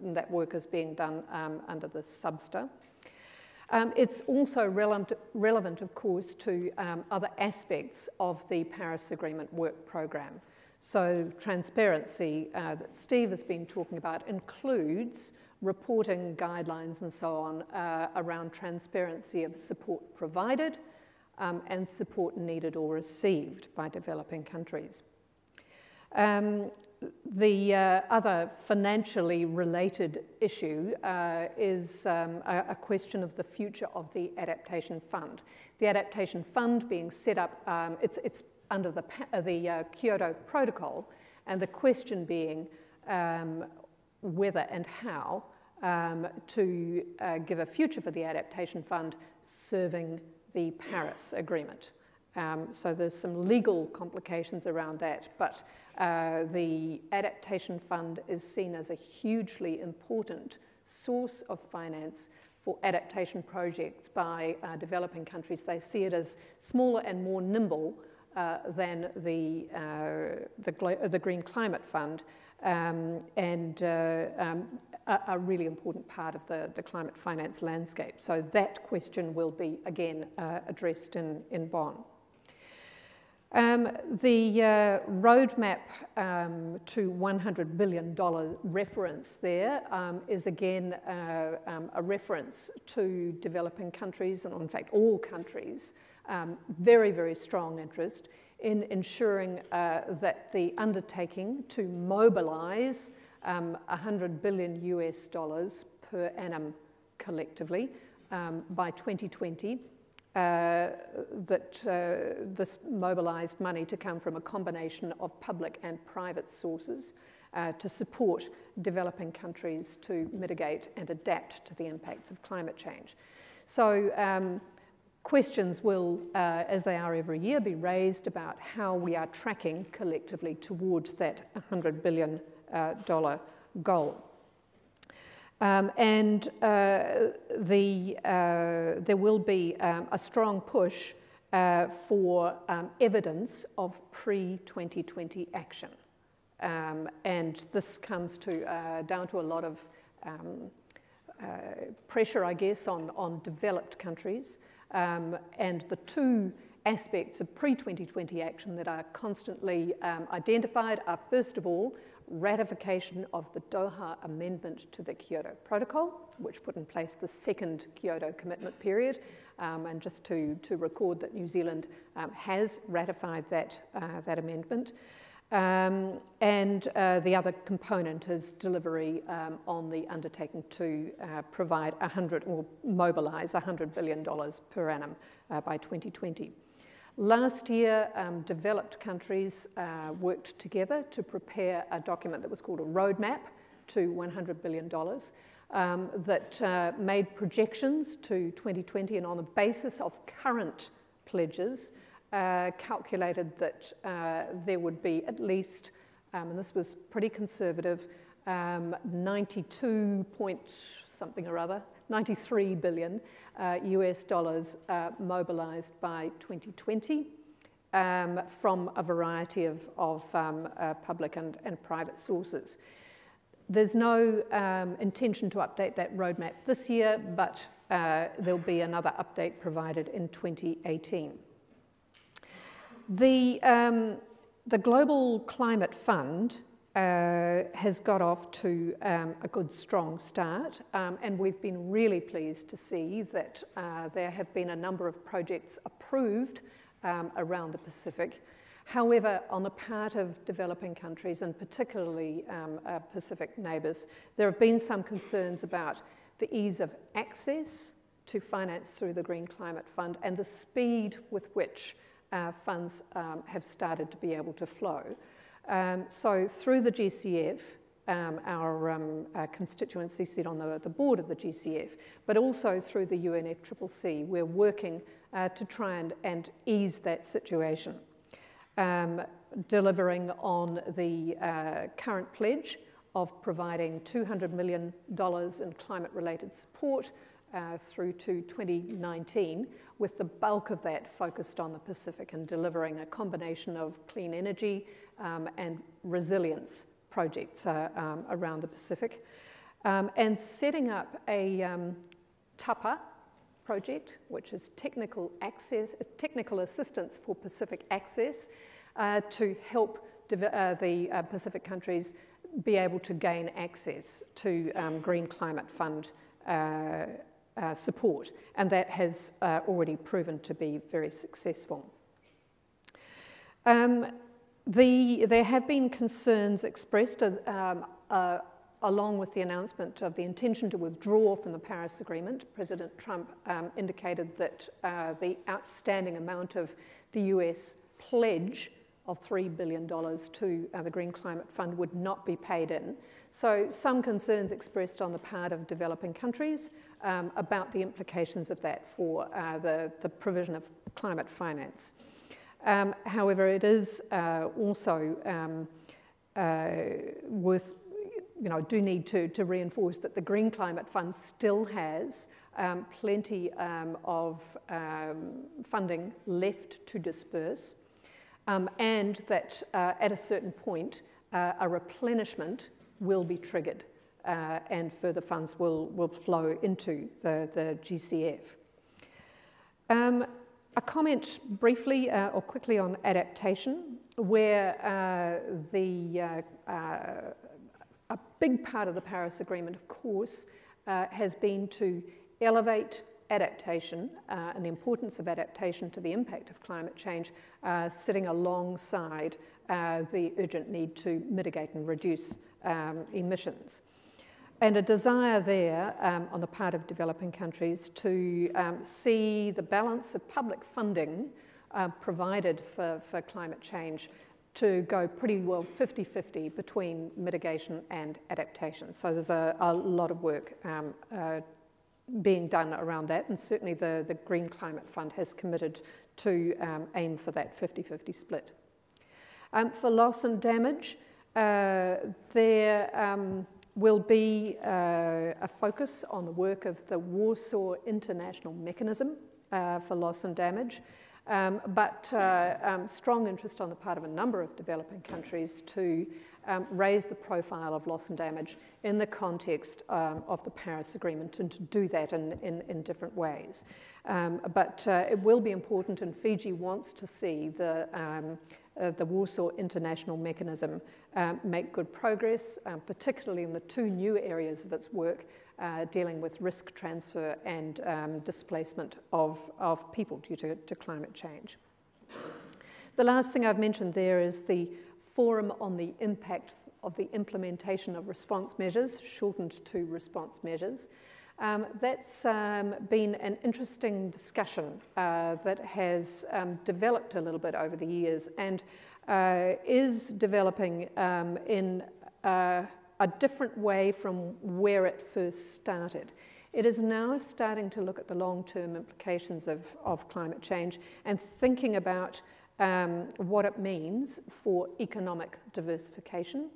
That work is being done um, under the SBSTA. Um, it's also relevant, relevant, of course, to um, other aspects of the Paris Agreement work program. So transparency uh, that Steve has been talking about includes reporting guidelines and so on uh, around transparency of support provided um, and support needed or received by developing countries. Um, the uh, other financially related issue uh, is um, a, a, question of the future of the Adaptation Fund. The Adaptation Fund being set up, um, it's, it's, under the, the uh, Kyoto Protocol, and the question being um, whether and how um, to uh, give a future for the Adaptation Fund serving the Paris Agreement. Um, so there's some legal complications around that, but uh, the Adaptation Fund is seen as a hugely important source of finance for adaptation projects by uh, developing countries. They see it as smaller and more nimble uh, than the, uh, the, the, Green Climate Fund um, and uh, um, a, a, really important part of the, the climate finance landscape. So that question will be again uh, addressed in, in Bonn. Um, the uh, roadmap um, to $100 billion reference there um, is again uh, um, a reference to developing countries, and in fact all countries, um, very, very strong interest in ensuring uh, that the undertaking to mobilize 100 um, billion US dollars per annum collectively by 2020 uh, that uh, this mobilised money to come from a combination of public and private sources uh, to support developing countries to mitigate and adapt to the impacts of climate change. So um, questions will, uh, as they are every year, be raised about how we are tracking collectively towards that $100 billion uh, goal. Um, and uh, the, uh, there will be um, a strong push uh, for um, evidence of pre-2020 action. Um, and this comes to, uh, down to a lot of um, pressure, I guess, on, on developed countries. Um, and the two aspects of pre-2020 action that are constantly identified are, first of all, ratification of the Doha Amendment to the Kyoto Protocol, which put in place the second Kyoto commitment period. Um, and just to, to record that New Zealand um, has ratified that, uh, that amendment. Um, and uh, the other component is delivery um, on the undertaking to uh, provide 100 or mobilise $100 billion per annum uh, by 2020. Last year, um, developed countries uh, worked together to prepare a document that was called a roadmap to $100 billion um, that uh, made projections to 2020 and on the basis of current pledges uh, calculated that uh, there would be at least, um, and this was pretty conservative, um, 92 point something or other, 93 billion uh, US dollars uh, mobilized by 2020 um, from a variety of, of um, uh, public and, and private sources. There's no um, intention to update that roadmap this year, but uh, there'll be another update provided in 2018. The, um, the Global Climate Fund uh, has got off to um, a good, strong start, um, and we've been really pleased to see that uh, there have been a number of projects approved um, around the Pacific. However, on the part of developing countries, and particularly um, uh, Pacific neighbours, there have been some concerns about the ease of access to finance through the Green Climate Fund and the speed with which uh, funds um, have started to be able to flow. Um, so through the GCF, um, our, um, our, constituency sit on the, the board of the GCF, but also through the UNFCCC, we're working uh, to try and, and ease that situation. Um, delivering on the uh, current pledge of providing $200 million in climate related support uh, through to 2019, with the bulk of that focused on the Pacific and delivering a combination of clean energy, um, and resilience projects uh, um, around the Pacific. Um, and setting up a um, TAPA project, which is technical access, technical assistance for Pacific access uh, to help uh, the uh, Pacific countries be able to gain access to um, Green Climate Fund uh, uh, support. And that has already proven to be very successful. Um, the, there have been concerns expressed um, uh, along with the announcement of the intention to withdraw from the Paris Agreement. President Trump um, indicated that uh, the outstanding amount of the US pledge of $3 billion to uh, the Green Climate Fund would not be paid in. So some concerns expressed on the part of developing countries um, about the implications of that for uh, the, the provision of climate finance. Um, however, it is uh, also um, uh, worth, you know, do need to, to reinforce that the Green Climate Fund still has um, plenty um, of um, funding left to disperse, um, and that uh, at a certain point, uh, a replenishment will be triggered uh, and further funds will, will flow into the, the GCF. Um, a comment briefly uh, or quickly on adaptation, where uh, the, uh, uh, a big part of the Paris Agreement, of course, uh, has been to elevate adaptation uh, and the importance of adaptation to the impact of climate change, sitting alongside the urgent need to mitigate and reduce um, emissions and a desire there um, on the part of developing countries to um, see the balance of public funding uh, provided for, for climate change to go pretty well 50-50 between mitigation and adaptation. So there's a, a lot of work um, uh, being done around that, and certainly the, the Green Climate Fund has committed to um, aim for that 50-50 split. Um, for loss and damage, uh, there um, will be uh, a focus on the work of the Warsaw International Mechanism uh, for Loss and Damage, um, but uh, um, strong interest on the part of a number of developing countries to um, raise the profile of loss and damage in the context um, of the Paris Agreement and to do that in, in, in different ways. Um, but uh, it will be important, and Fiji wants to see the um, uh, the Warsaw International Mechanism uh, make good progress, um, particularly in the two new areas of its work uh, dealing with risk transfer and um, displacement of, of people due to, to climate change. The last thing I've mentioned there is the Forum on the Impact of the Implementation of Response Measures, shortened to response measures. Um, that's um, been an interesting discussion uh, that has um, developed a little bit over the years and uh, is developing um, in uh, a different way from where it first started. It is now starting to look at the long-term implications of, of climate change and thinking about um, what it means for economic diversification,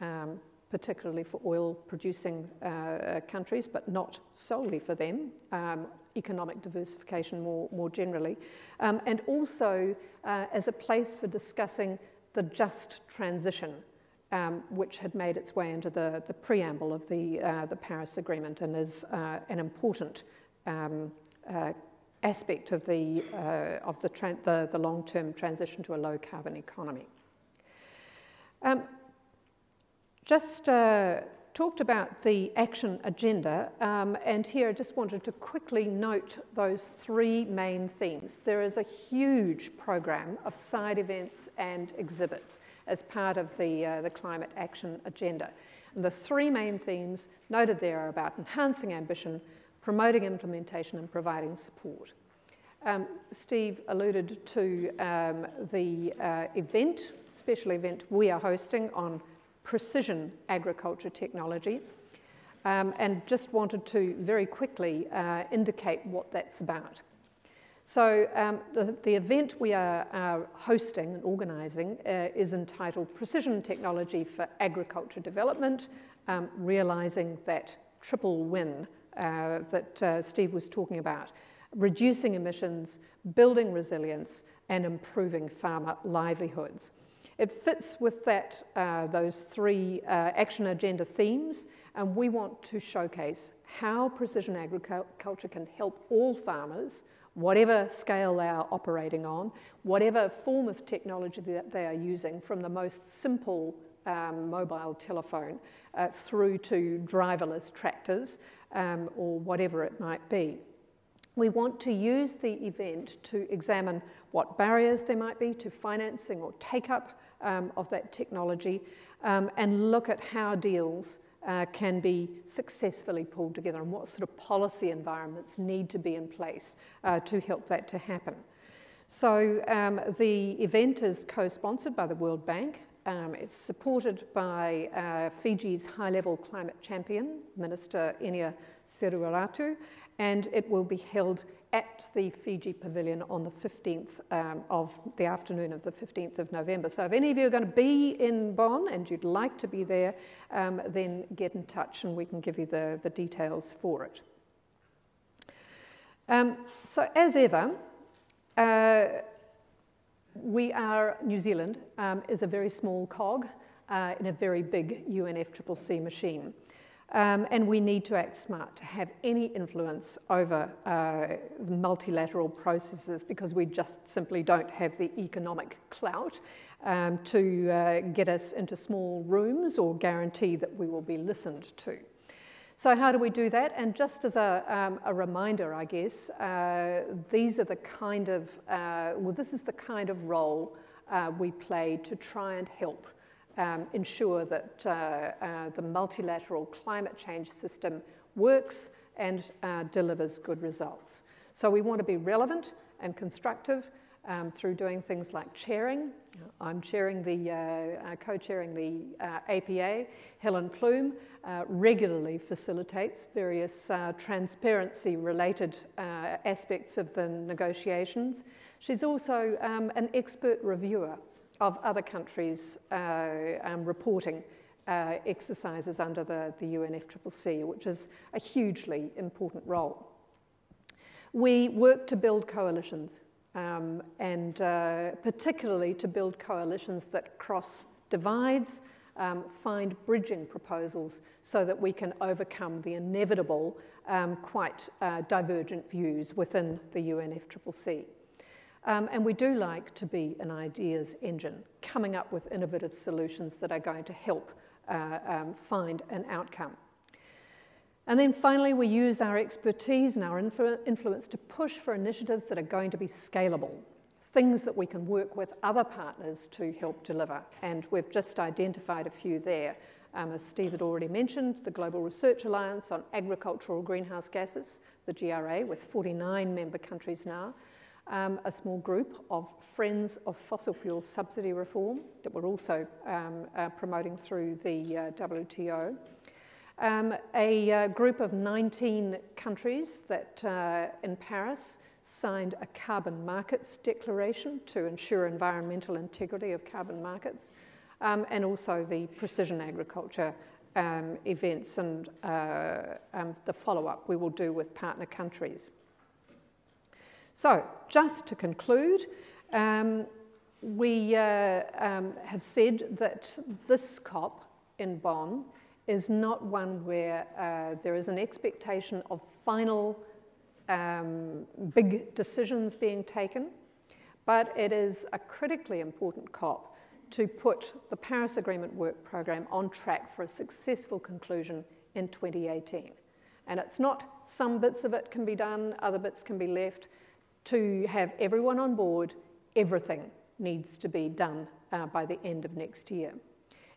um, particularly for oil producing uh, countries, but not solely for them, um, economic diversification more, more generally, um, and also uh, as a place for discussing the just transition, um, which had made its way into the, the preamble of the, uh, the Paris Agreement and is uh, an important um, uh, aspect of the, uh, of the, the, the long-term transition to a low-carbon economy. Um, just uh, talked about the action agenda, um, and here I just wanted to quickly note those three main themes. There is a huge program of side events and exhibits as part of the, uh, the climate action agenda. And the three main themes noted there are about enhancing ambition, promoting implementation, and providing support. Um, Steve alluded to um, the uh, event, special event we are hosting on precision agriculture technology. Um, and just wanted to very quickly uh, indicate what that's about. So um, the, the, event we are, are hosting and organising uh, is entitled Precision Technology for Agriculture Development, um, realising that triple win uh, that uh, Steve was talking about, reducing emissions, building resilience and improving farmer livelihoods. It fits with that, uh, those three uh, action agenda themes, and we want to showcase how precision agriculture can help all farmers, whatever scale they are operating on, whatever form of technology that they are using, from the most simple um, mobile telephone uh, through to driverless tractors um, or whatever it might be. We want to use the event to examine what barriers there might be to financing or take up um, of that technology um, and look at how deals uh, can be successfully pulled together and what sort of policy environments need to be in place uh, to help that to happen. So um, the event is co-sponsored by the World Bank. Um, it's supported by uh, Fiji's high-level climate champion, Minister Inia Seruiratu, and it will be held at the Fiji Pavilion on the 15th um, of the afternoon of the 15th of November. So if any of you are going to be in Bonn and you'd like to be there, um, then get in touch and we can give you the, the details for it. Um, so as ever, uh, we are, New Zealand um, is a very small cog uh, in a very big UNFCCC machine. Um, and we need to act smart to have any influence over uh, multilateral processes because we just simply don't have the economic clout um, to uh, get us into small rooms or guarantee that we will be listened to. So how do we do that? And just as a, um, a reminder, I guess, uh, these are the kind of, uh, well, this is the kind of role uh, we play to try and help um, ensure that uh, uh, the multilateral climate change system works and uh, delivers good results. So we want to be relevant and constructive um, through doing things like chairing. I'm chairing the, uh, uh, co-chairing the uh, APA. Helen Plume regularly facilitates various transparency-related aspects of the negotiations. She's also um, an expert reviewer of other countries' uh, um, reporting uh, exercises under the, the UNFCCC, which is a hugely important role. We work to build coalitions, um, and uh, particularly to build coalitions that cross divides, um, find bridging proposals so that we can overcome the inevitable, um, quite uh, divergent views within the UNFCCC. Um, and we do like to be an ideas engine, coming up with innovative solutions that are going to help uh, um, find an outcome. And then finally, we use our expertise and our influ influence to push for initiatives that are going to be scalable, things that we can work with other partners to help deliver. And we've just identified a few there. Um, as Steve had already mentioned, the Global Research Alliance on Agricultural Greenhouse Gases, the GRA, with 49 member countries now, um, a small group of Friends of Fossil Fuels Subsidy Reform that we're also um, uh, promoting through the uh, WTO. Um, a uh, group of 19 countries that uh, in Paris signed a carbon markets declaration to ensure environmental integrity of carbon markets, um, and also the precision agriculture um, events and uh, um, the follow-up we will do with partner countries. So, just to conclude, um, we uh, um, have said that this COP in Bonn is not one where uh, there is an expectation of final um, big decisions being taken, but it is a critically important COP to put the Paris Agreement work program on track for a successful conclusion in 2018. And it's not some bits of it can be done, other bits can be left to have everyone on board, everything needs to be done uh, by the end of next year.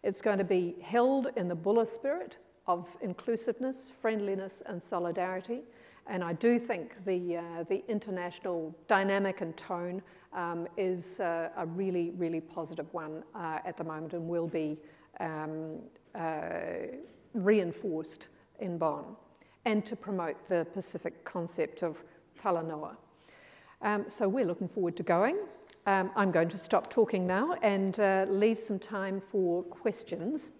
It's going to be held in the Bula spirit of inclusiveness, friendliness, and solidarity. And I do think the, uh, the international dynamic and tone um, is uh, a really, really positive one uh, at the moment and will be um, uh, reinforced in Bonn and to promote the Pacific concept of talanoa. Um, so we're looking forward to going. Um, I'm going to stop talking now and uh, leave some time for questions.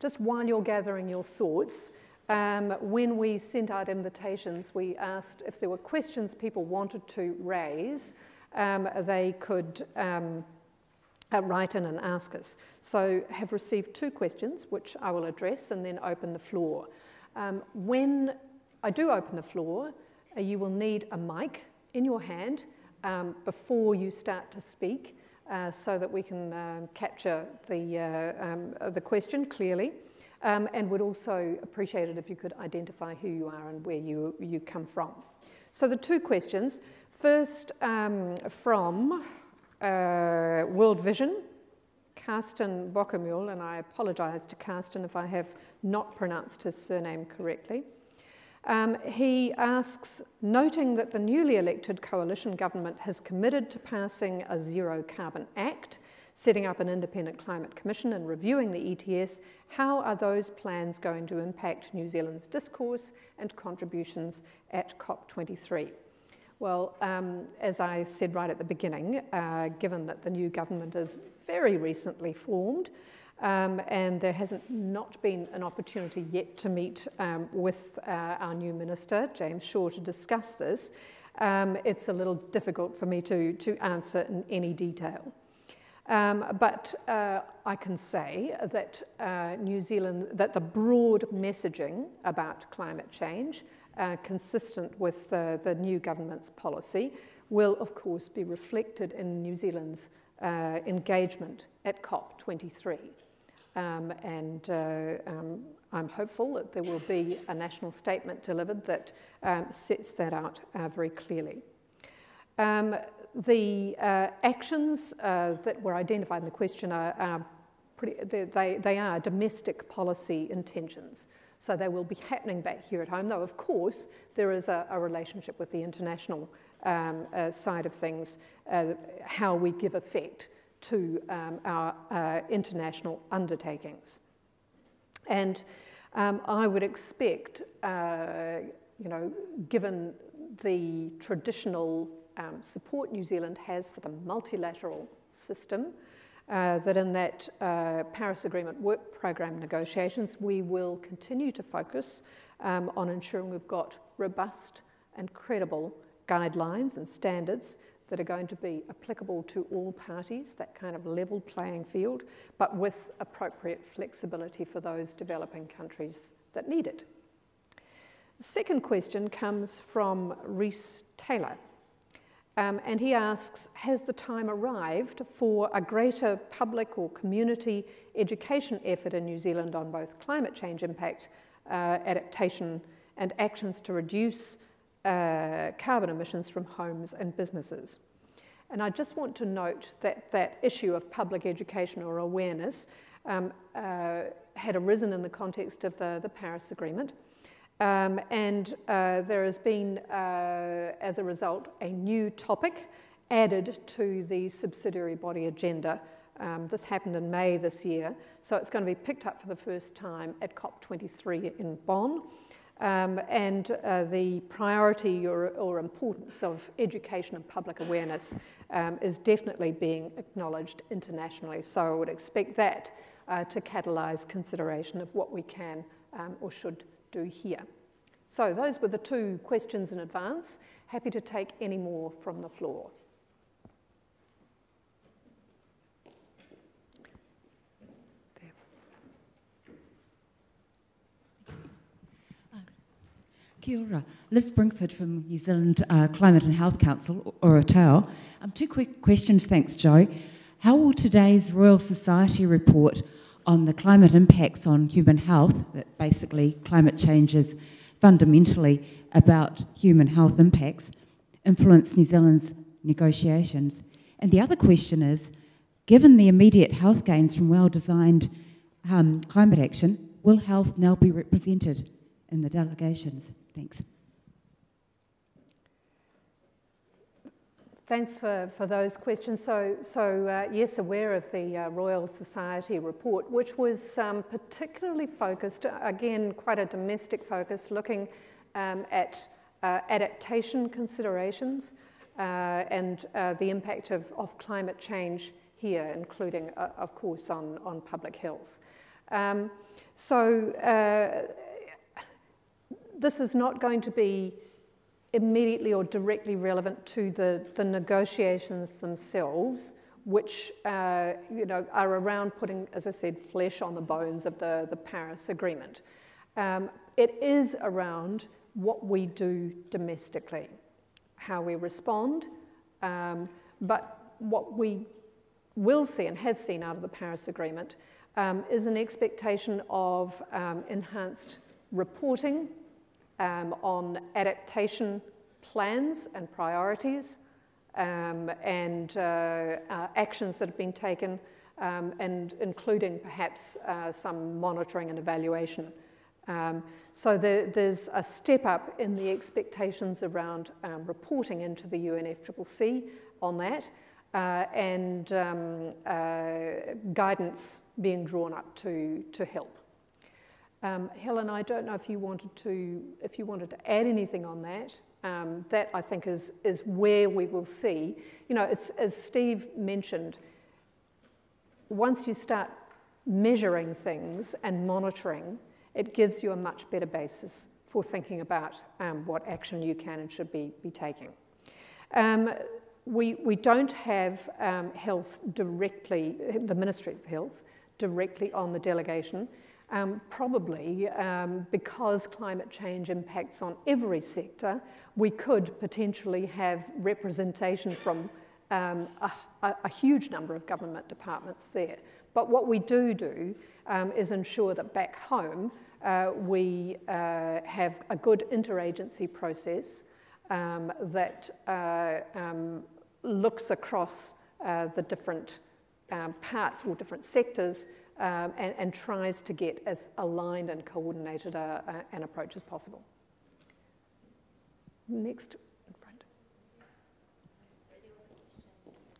Just while you're gathering your thoughts, um, when we sent out invitations, we asked if there were questions people wanted to raise, um, they could um, uh, write in and ask us. So have received two questions, which I will address and then open the floor. Um, when I do open the floor, uh, you will need a mic in your hand um, before you start to speak uh, so that we can um, capture the, uh, um, the question clearly. Um, and would also appreciate it if you could identify who you are and where you, you come from. So the two questions. First, from uh, World Vision, Karsten Bockermühl, and I apologise to Karsten if I have not pronounced his surname correctly. Um, he asks, noting that the newly elected coalition government has committed to passing a Zero Carbon Act, setting up an independent climate commission and reviewing the ETS, how are those plans going to impact New Zealand's discourse and contributions at COP23? Well, um, as I said right at the beginning, uh, given that the new government is very recently formed, um, and there hasn't not been an opportunity yet to meet um, with uh, our new minister, James Shaw, to discuss this. um, it's a little difficult for me to, to answer in any detail. Um, but uh, I can say that uh, New Zealand, that the broad messaging about climate change, uh, consistent with the new government's policy, will of course be reflected in New Zealand's uh, engagement at COP23. Um, and uh, um, I'm hopeful that there will be a national statement delivered that um, sets that out uh, very clearly. Um, the uh, actions uh, that were identified in the question are, are pretty, they, they are domestic policy intentions. So they will be happening back here at home, though of course there is a, a relationship with the international um, uh, side of things, uh, how we give effect to um, our uh, international undertakings. And um, I would expect, uh, you know, given the traditional um, support New Zealand has for the multilateral system, uh, that in that uh, Paris Agreement work program negotiations, we will continue to focus um, on ensuring we've got robust and credible guidelines and standards that are going to be applicable to all parties, that kind of level playing field, but with appropriate flexibility for those developing countries that need it. The second question comes from Reese Taylor. Um, and he asks Has the time arrived for a greater public or community education effort in New Zealand on both climate change impact, uh, adaptation, and actions to reduce uh, carbon emissions from homes and businesses? And I just want to note that that issue of public education or awareness um, uh, had arisen in the context of the, the Paris Agreement. Um, and uh, there has been, uh, as a result, a new topic added to the subsidiary body agenda. Um, this happened in May this year, so it's going to be picked up for the first time at COP23 in Bonn. Um, and uh, the priority or, or, importance of education and public awareness um, is definitely being acknowledged internationally. So I would expect that uh, to catalyse consideration of what we can um, or should do here. So those were the two questions in advance. Happy to take any more from the floor. Kia ora. Liz Springford from New Zealand uh, Climate and Health Council, or. Um, two quick questions, thanks, Joe. How will today's Royal Society report on the climate impacts on human health, that basically climate change is fundamentally about human health impacts, influence New Zealand's negotiations? And the other question is given the immediate health gains from well designed um, climate action, will health now be represented in the delegations? Thanks. Thanks for, for those questions. So, so uh, yes, aware of the uh, Royal Society report, which was um, particularly focused, again, quite a domestic focus, looking um, at uh, adaptation considerations uh, and uh, the impact of, of climate change here, including, uh, of course, on, on public health. Um, so this is not going to be immediately or directly relevant to the, the negotiations themselves, which uh, you know, are around putting, as I said, flesh on the bones of the, the Paris Agreement. Um, it is around what we do domestically, how we respond, um, but what we will see and have seen out of the Paris Agreement um, is an expectation of um, enhanced reporting um, on adaptation plans and priorities um, and uh, uh, actions that have been taken, um, and including perhaps uh, some monitoring and evaluation. Um, so there, there's a step up in the expectations around um, reporting into the UNFCCC on that. Uh, and um, uh, guidance being drawn up to, to help. Um, Helen, I don't know if you wanted to if you wanted to add anything on that. Um, that I think is is where we will see. You know, it's as Steve mentioned. Once you start measuring things and monitoring, it gives you a much better basis for thinking about um, what action you can and should be, be taking. Um, we, we don't have um, health directly, the Ministry of Health, directly on the delegation, um, probably um, because climate change impacts on every sector, we could potentially have representation from um, a, a, huge number of government departments there. But what we do do um, is ensure that back home uh, we uh, have a good interagency process um, that uh, um, looks across uh, the different parts or different sectors um, and, and, tries to get as aligned and coordinated a, a, an approach as possible. Next.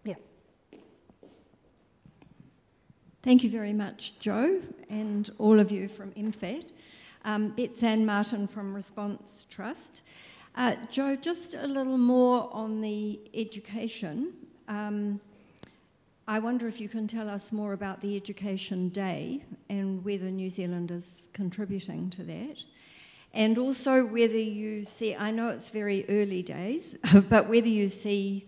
Yeah. Thank you very much, Joe, and all of you from MFAT. Um, Beth Ann Martin from Response Trust. Uh, Joe, just a little more on the education. Um, I wonder if you can tell us more about the Education Day and whether New Zealand is contributing to that. And also whether you see, I know it's very early days, but whether you see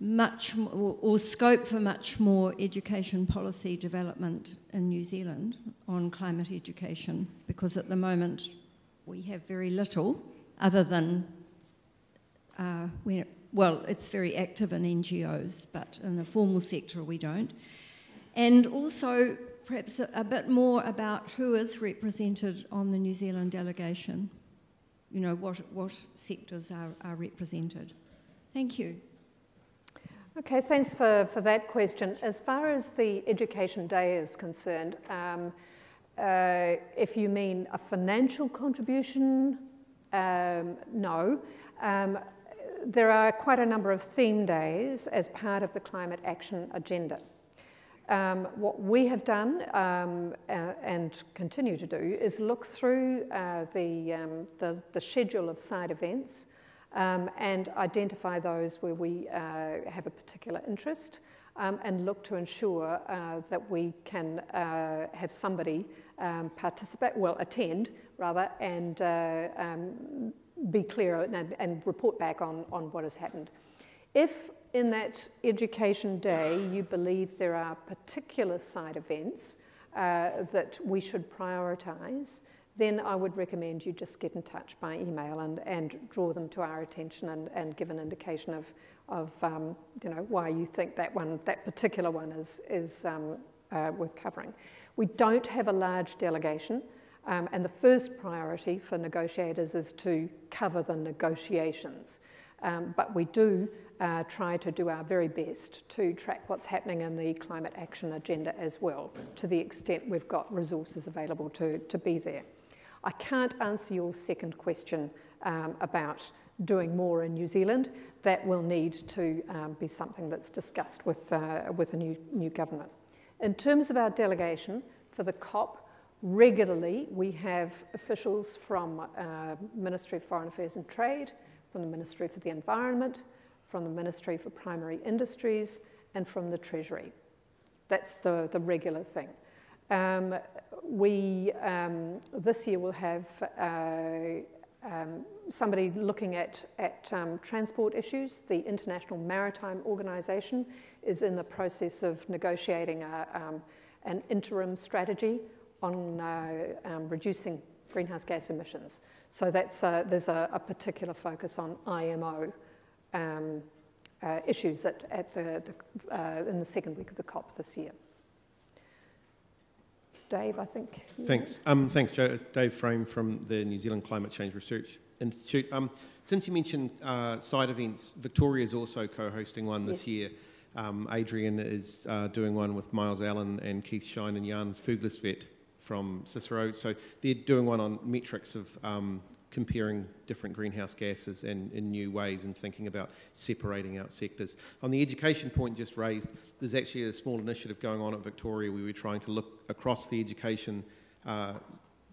much or scope for much more education policy development in New Zealand on climate education, because at the moment we have very little other than, uh, well, it's very active in NGOs, but in the formal sector we don't. And also, perhaps a, a bit more about who is represented on the New Zealand delegation. You know, what, what sectors are, are represented. Thank you. Okay, thanks for, for that question. As far as the Education Day is concerned, um, uh, if you mean a financial contribution, um, no. Um, there are quite a number of theme days as part of the climate action agenda. Um, what we have done um, uh, and continue to do is look through uh, the, um, the, the, schedule of side events um, and identify those where we uh, have a particular interest um, and look to ensure uh, that we can uh, have somebody um, participate, well, attend rather, and uh, be clear and, and, report back on, on what has happened. If in that education day you believe there are particular side events uh, that we should prioritise, then I would recommend you just get in touch by email and, and draw them to our attention and, and give an indication of, of um, you know, why you think that one, that particular one is, is um, uh, worth covering. We don't have a large delegation, um, and the first priority for negotiators is to cover the negotiations. Um, but we do uh, try to do our very best to track what's happening in the climate action agenda as well, to the extent we've got resources available to, to be there. I can't answer your second question um, about doing more in New Zealand. That will need to um, be something that's discussed with, uh, with a new, new government. In terms of our delegation for the COP, regularly we have officials from uh, Ministry of Foreign Affairs and Trade, from the Ministry for the Environment, from the Ministry for Primary Industries, and from the Treasury. That's the, the regular thing. Um, we, um, this year, will have uh, um, somebody looking at, at um, transport issues. The International Maritime Organization is in the process of negotiating a, um, an interim strategy on uh, um, reducing greenhouse gas emissions. So that's, uh, there's a, a, particular focus on IMO um, uh, issues at, at the, the uh, in the second week of the COP this year. Dave, I think. Thanks. Um, thanks, Joe. Dave Frame from the New Zealand Climate Change Research Institute. Um, since you mentioned uh, side events, Victoria is also co-hosting one this yes. year. Um, Adrian is uh, doing one with Myles Allen and Keith Shine and Jan Fuglestvedt from Cicero. So they're doing one on metrics of um, comparing different greenhouse gases and in new ways and thinking about separating out sectors. On the education point just raised, there's actually a small initiative going on at Victoria where we're trying to look across the education, uh,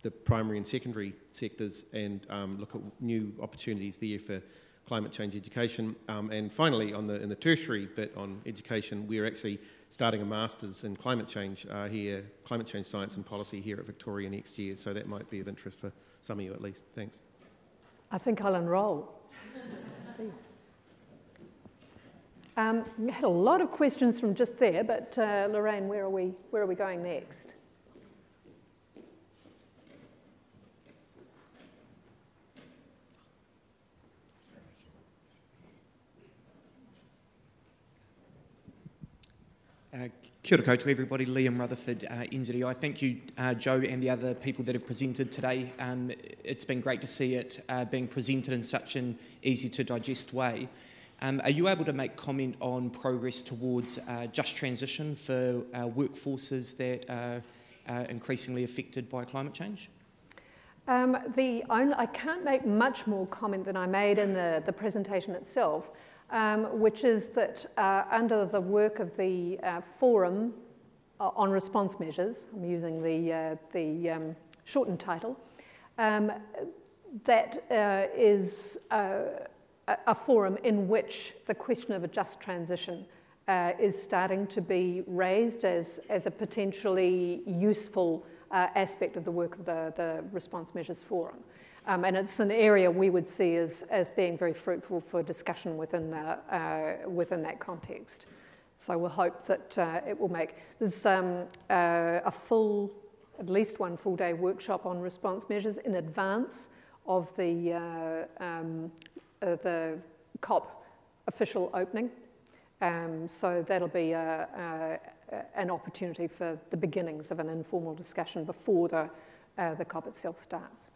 the primary and secondary sectors and um, look at new opportunities there for climate change education. Um, and finally, on the, in the tertiary bit on education, we're actually starting a master's in climate change uh, here, climate change science and policy here at Victoria next year. So that might be of interest for some of you at least. Thanks. I think I'll enrol. Please. Um, we had a lot of questions from just there, but uh, Lorraine, where are we? Where are we going next? Uh, kia ora to everybody, Liam Rutherford, uh, NZEI. Thank you, uh, Joe, and the other people that have presented today. Um, it's been great to see it uh, being presented in such an easy to digest way. Um, are you able to make comment on progress towards uh, just transition for uh, workforces that are increasingly affected by climate change? Um, the only, I can't make much more comment than I made in the, the presentation itself um, which is that uh, under the work of the uh, Forum uh, on Response Measures, I'm using the, uh, the um, shortened title, um, that uh, is uh, a forum in which the question of a just transition is starting to be raised as, as a potentially useful aspect of the work of the, the Response Measures Forum. Um, and it's an area we would see as, as being very fruitful for discussion within, the, uh, within that context. So we'll hope that uh, it will make. There's um, uh, a full, at least one full day workshop on response measures in advance of the, uh, um, uh, the COP official opening. Um, so that'll be a, a, an opportunity for the beginnings of an informal discussion before the, uh, the COP itself starts.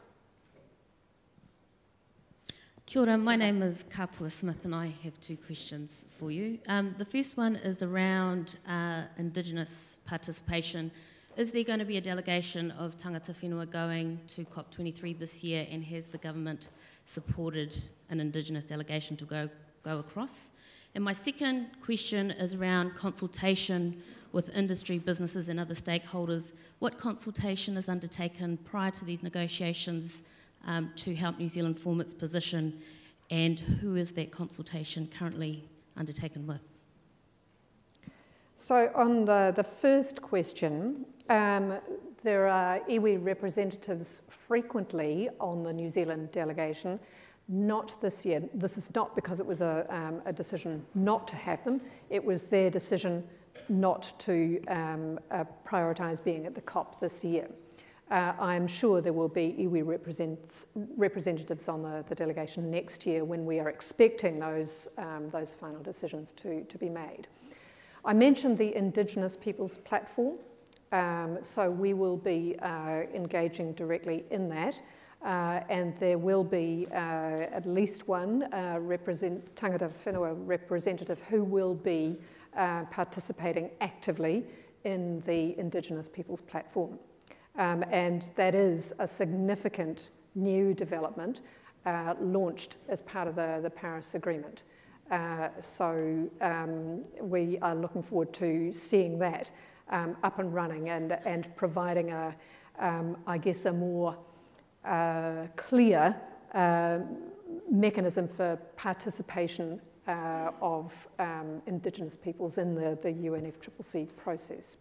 Kia ora, my name is Kapua Smith and I have two questions for you. Um, the first one is around uh, Indigenous participation. Is there going to be a delegation of tangata whenua going to COP23 this year and has the government supported an Indigenous delegation to go, go across? And my second question is around consultation with industry, businesses and other stakeholders. What consultation is undertaken prior to these negotiations um, to help New Zealand form its position, and who is that consultation currently undertaken with? So, on the, the first question, um, there are iwi representatives frequently on the New Zealand delegation. Not this year. This is not because it was a, um, a decision not to have them, it was their decision not to um, uh, prioritise being at the COP this year. Uh, I'm sure there will be iwi representatives on the, the, delegation next year when we are expecting those, um, those final decisions to, to be made. I mentioned the Indigenous Peoples Platform, um, so we will be uh, engaging directly in that. Uh, and there will be uh, at least one uh, represent, tangata whenua representative who will be uh, participating actively in the Indigenous Peoples Platform. Um, and that is a significant new development uh, launched as part of the, the Paris Agreement. Uh, so um, we are looking forward to seeing that um, up and running and, and providing a, um, I guess, a more uh, clear uh, mechanism for participation uh, of um, Indigenous peoples in the, the UNFCCC process.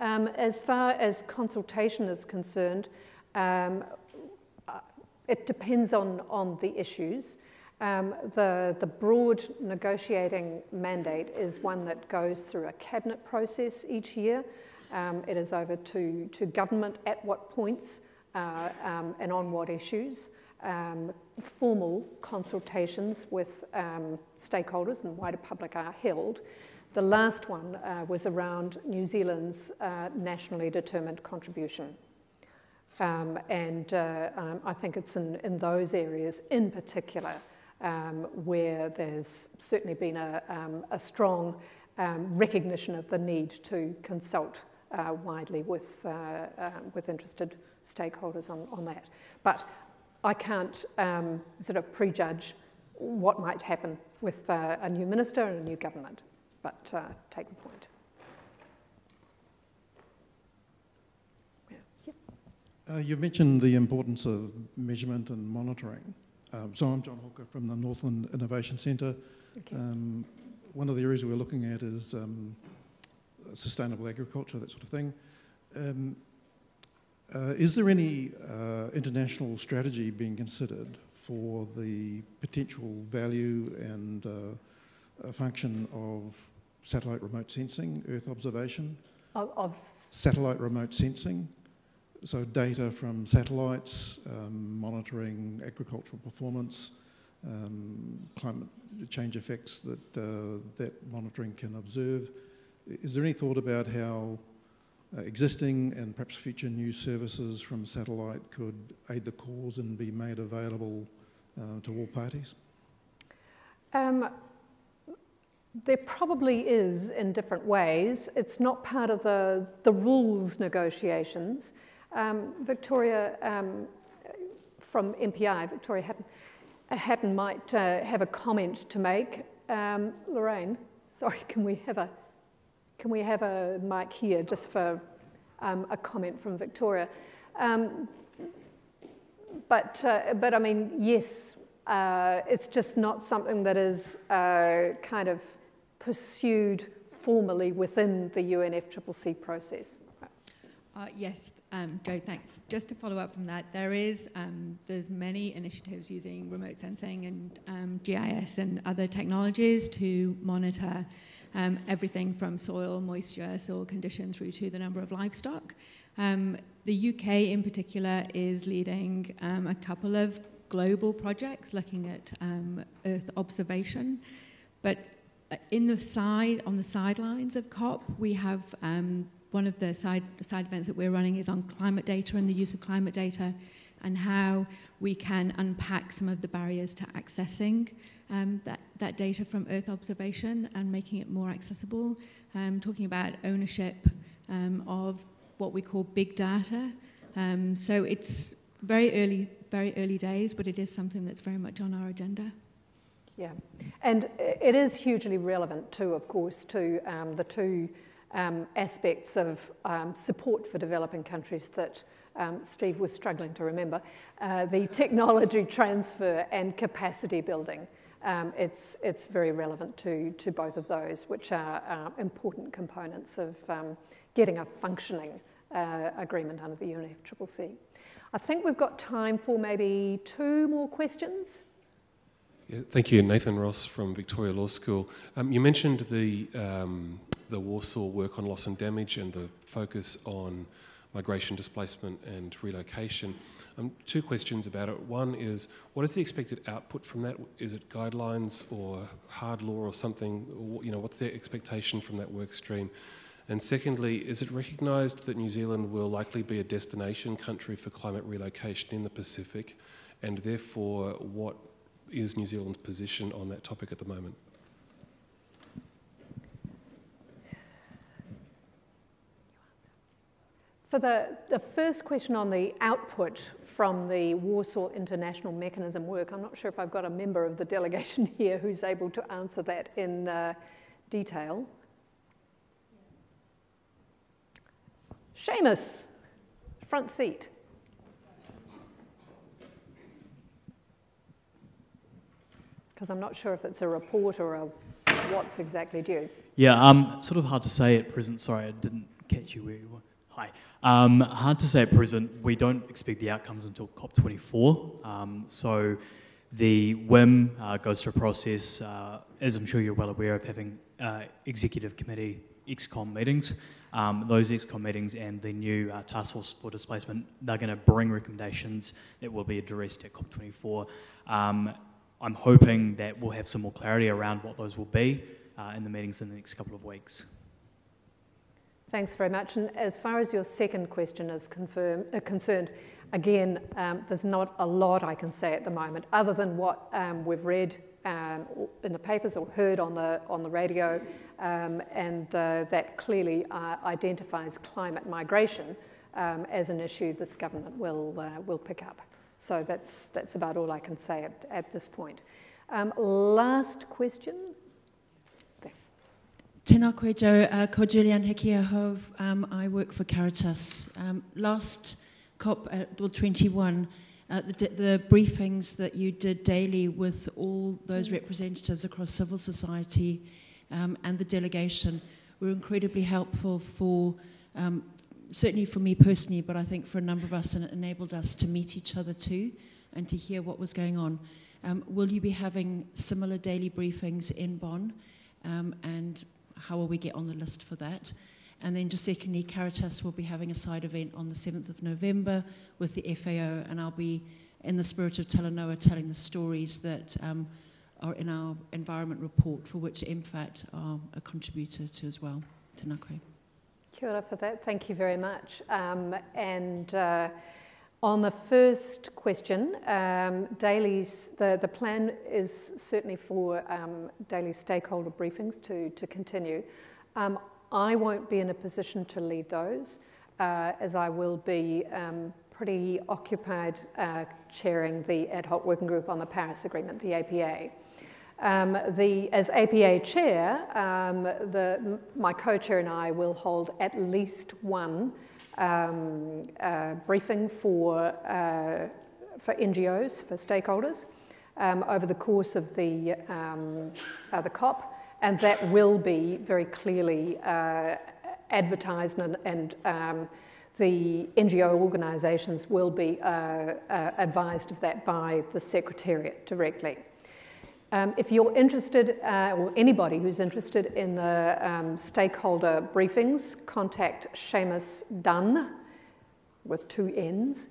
Um, as far as consultation is concerned, um, uh, it depends on, on the issues. Um, the, the broad negotiating mandate is one that goes through a cabinet process each year. Um, it is over to, to government at what points uh, um, and on what issues. Um, formal consultations with stakeholders and wider public are held. The last one uh, was around New Zealand's uh, nationally determined contribution. Um, and uh, um, I think it's in, in those areas in particular um, where there's certainly been a, um, a strong um, recognition of the need to consult uh, widely with, uh, um, with interested stakeholders on, on that. But I can't sort of prejudge what might happen with uh, a new minister and a new government but uh, take the point. Uh, you've mentioned the importance of measurement and monitoring. Um, so I'm John Hawker from the Northland Innovation Centre. Okay. Um, one of the areas we're looking at is um, sustainable agriculture, that sort of thing. Um, uh, is there any uh, international strategy being considered for the potential value and uh, function of satellite remote sensing, Earth observation, Of, of satellite remote sensing, so data from satellites, um, monitoring agricultural performance, um, climate change effects that uh, that monitoring can observe. Is there any thought about how uh, existing and perhaps future new services from satellite could aid the cause and be made available uh, to all parties? Um, there probably is in different ways. It's not part of the, the rules negotiations. Um, Victoria um, from MPI, Victoria Hatton, Hatton might uh, have a comment to make. Um, Lorraine, sorry, can we have a can we have a mic here just for um, a comment from Victoria? Um, but, uh, but I mean, yes, uh, it's just not something that is uh, kind of pursued formally within the UNFCCC process. Uh, yes, um, Joe, thanks. Just to follow up from that, there is um, there's many initiatives using remote sensing and um, GIS and other technologies to monitor um, everything from soil moisture, soil condition through to the number of livestock. Um, the UK in particular is leading um, a couple of global projects looking at Earth observation, but in the side on the sidelines of COP, we have um, one of the side side events that we're running is on climate data and the use of climate data, and how we can unpack some of the barriers to accessing um, that, that data from Earth observation and making it more accessible. Um, talking about ownership um, of what we call big data. Um, so it's very early, very early days, but it is something that's very much on our agenda. Yeah, and it is hugely relevant too, of course, to um, the two um, aspects of um, support for developing countries that um, Steve was struggling to remember uh, the technology transfer and capacity building um, it's, it's very relevant to, to both of those, which are uh, important components of getting a functioning uh, agreement under the UNFCCC. I think we've got time for maybe two more questions. Yeah, thank you, Nathan Ross from Victoria Law School. Um, you mentioned the, um, the Warsaw work on loss and damage and the focus on migration, displacement, and relocation. Um, two questions about it. One is, what is the expected output from that? Is it guidelines or hard law or something? You know, what's the expectation from that work stream? And secondly, is it recognised that New Zealand will likely be a destination country for climate relocation in the Pacific? And therefore, what is New Zealand's position on that topic at the moment? For the, the first question on the output from the Warsaw International Mechanism work, I'm not sure if I've got a member of the delegation here who's able to answer that in uh, detail. Seamus, front seat. Because I'm not sure if it's a report or a what's exactly due. Yeah, um, sort of hard to say at present. Sorry, I didn't catch you where you were. Hi. Um, hard to say at present. We don't expect the outcomes until COP24. Um, so the WIM uh, goes through a process, uh, as I'm sure you're well aware of, having uh, executive committee ExCom meetings. Um, those ExCom meetings and the new uh, task force for displacement, they're going to bring recommendations that will be addressed at COP24. Um, I'm hoping that we'll have some more clarity around what those will be uh, in the meetings in the next couple of weeks. Thanks very much. And as far as your second question is confirmed, uh, concerned, again, um, there's not a lot I can say at the moment, other than what um, we've read um, in the papers or heard on the on the radio, um, and uh, that clearly uh, identifies climate migration um, as an issue this government will uh, will pick up. So that's that's about all I can say at, at this point. Um, last question. Tēnā koe, Joe. Uh, ko. Um, I work for Caritas. Um, last COP, uh, well, 21, uh, the, the, briefings that you did daily with all those representatives across civil society um, and the delegation were incredibly helpful for, um, certainly for me personally, but I think for a number of us, and it enabled us to meet each other too and to hear what was going on. Um, will you be having similar daily briefings in Bonn? Um, and how will we get on the list for that? And then just secondly, Caritas will be having a side event on the 7th of November with the FAO, and I'll be in the spirit of Talanoa telling the stories that um, are in our environment report, for which MFAT are a contributor to as well. Tēnā. Kia ora for that. Thank you very much. Um, and uh, on the first question, um, dailies, the, the plan is certainly for um, daily stakeholder briefings to, to continue. Um, I won't be in a position to lead those, uh, as I will be um, pretty occupied uh, chairing the ad hoc working group on the Paris Agreement, the APA. Um, the, as APA chair, um, the, my co-chair and I will hold at least one um, uh, briefing for, uh, for NGOs, for stakeholders, um, over the course of the, um, uh, the COP, and that will be very clearly uh, advertised and, and um, the NGO organisations will be uh, uh, advised of that by the Secretariat directly. Um, if you're interested, uh, or anybody who's interested in the um, stakeholder briefings, contact Seamus Dunn with two N's.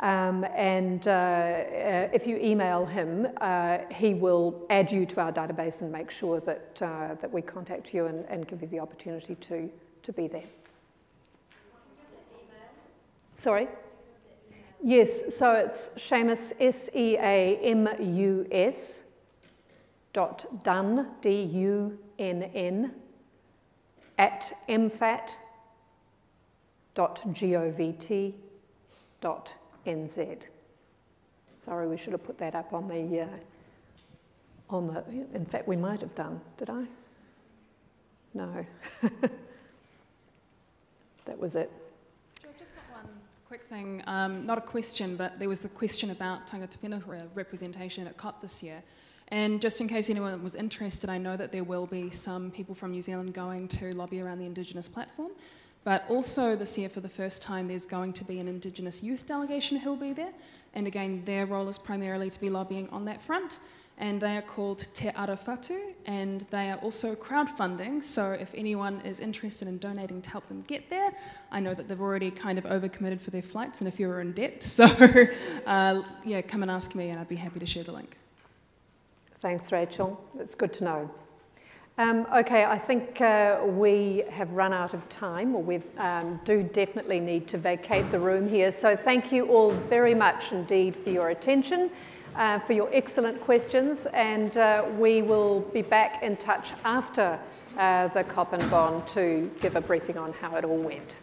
Um, and uh, uh, if you email him, uh, he will add you to our database and make sure that, uh, that we contact you and, and give you the opportunity to, to be there. Sorry? Yes, so it's Seamus, S E A M U S, dot dunn, D U N N, at mfat dot govt dot nz. Sorry, we should have put that up on the, uh, on the, in fact, we might have done, did I? No. that was it. Just got one quick thing, um, not a question, but there was a question about tangata whenua representation at COP this year. And just in case anyone was interested, I know that there will be some people from New Zealand going to lobby around the Indigenous platform. But also this year, for the first time, there's going to be an Indigenous youth delegation who'll be there. And again, their role is primarily to be lobbying on that front and they are called Te Ara Whatu, and they are also crowdfunding. So if anyone is interested in donating to help them get there, I know that they've already kind of overcommitted for their flights, and if you're in debt, so uh, yeah, come and ask me, and I'd be happy to share the link. Thanks, Rachel. It's good to know. Um, okay, I think uh, we have run out of time, or we um, do definitely need to vacate the room here. So thank you all very much indeed for your attention uh, for your excellent questions, and uh, we will be back in touch after uh, the COP and Bonn to give a briefing on how it all went.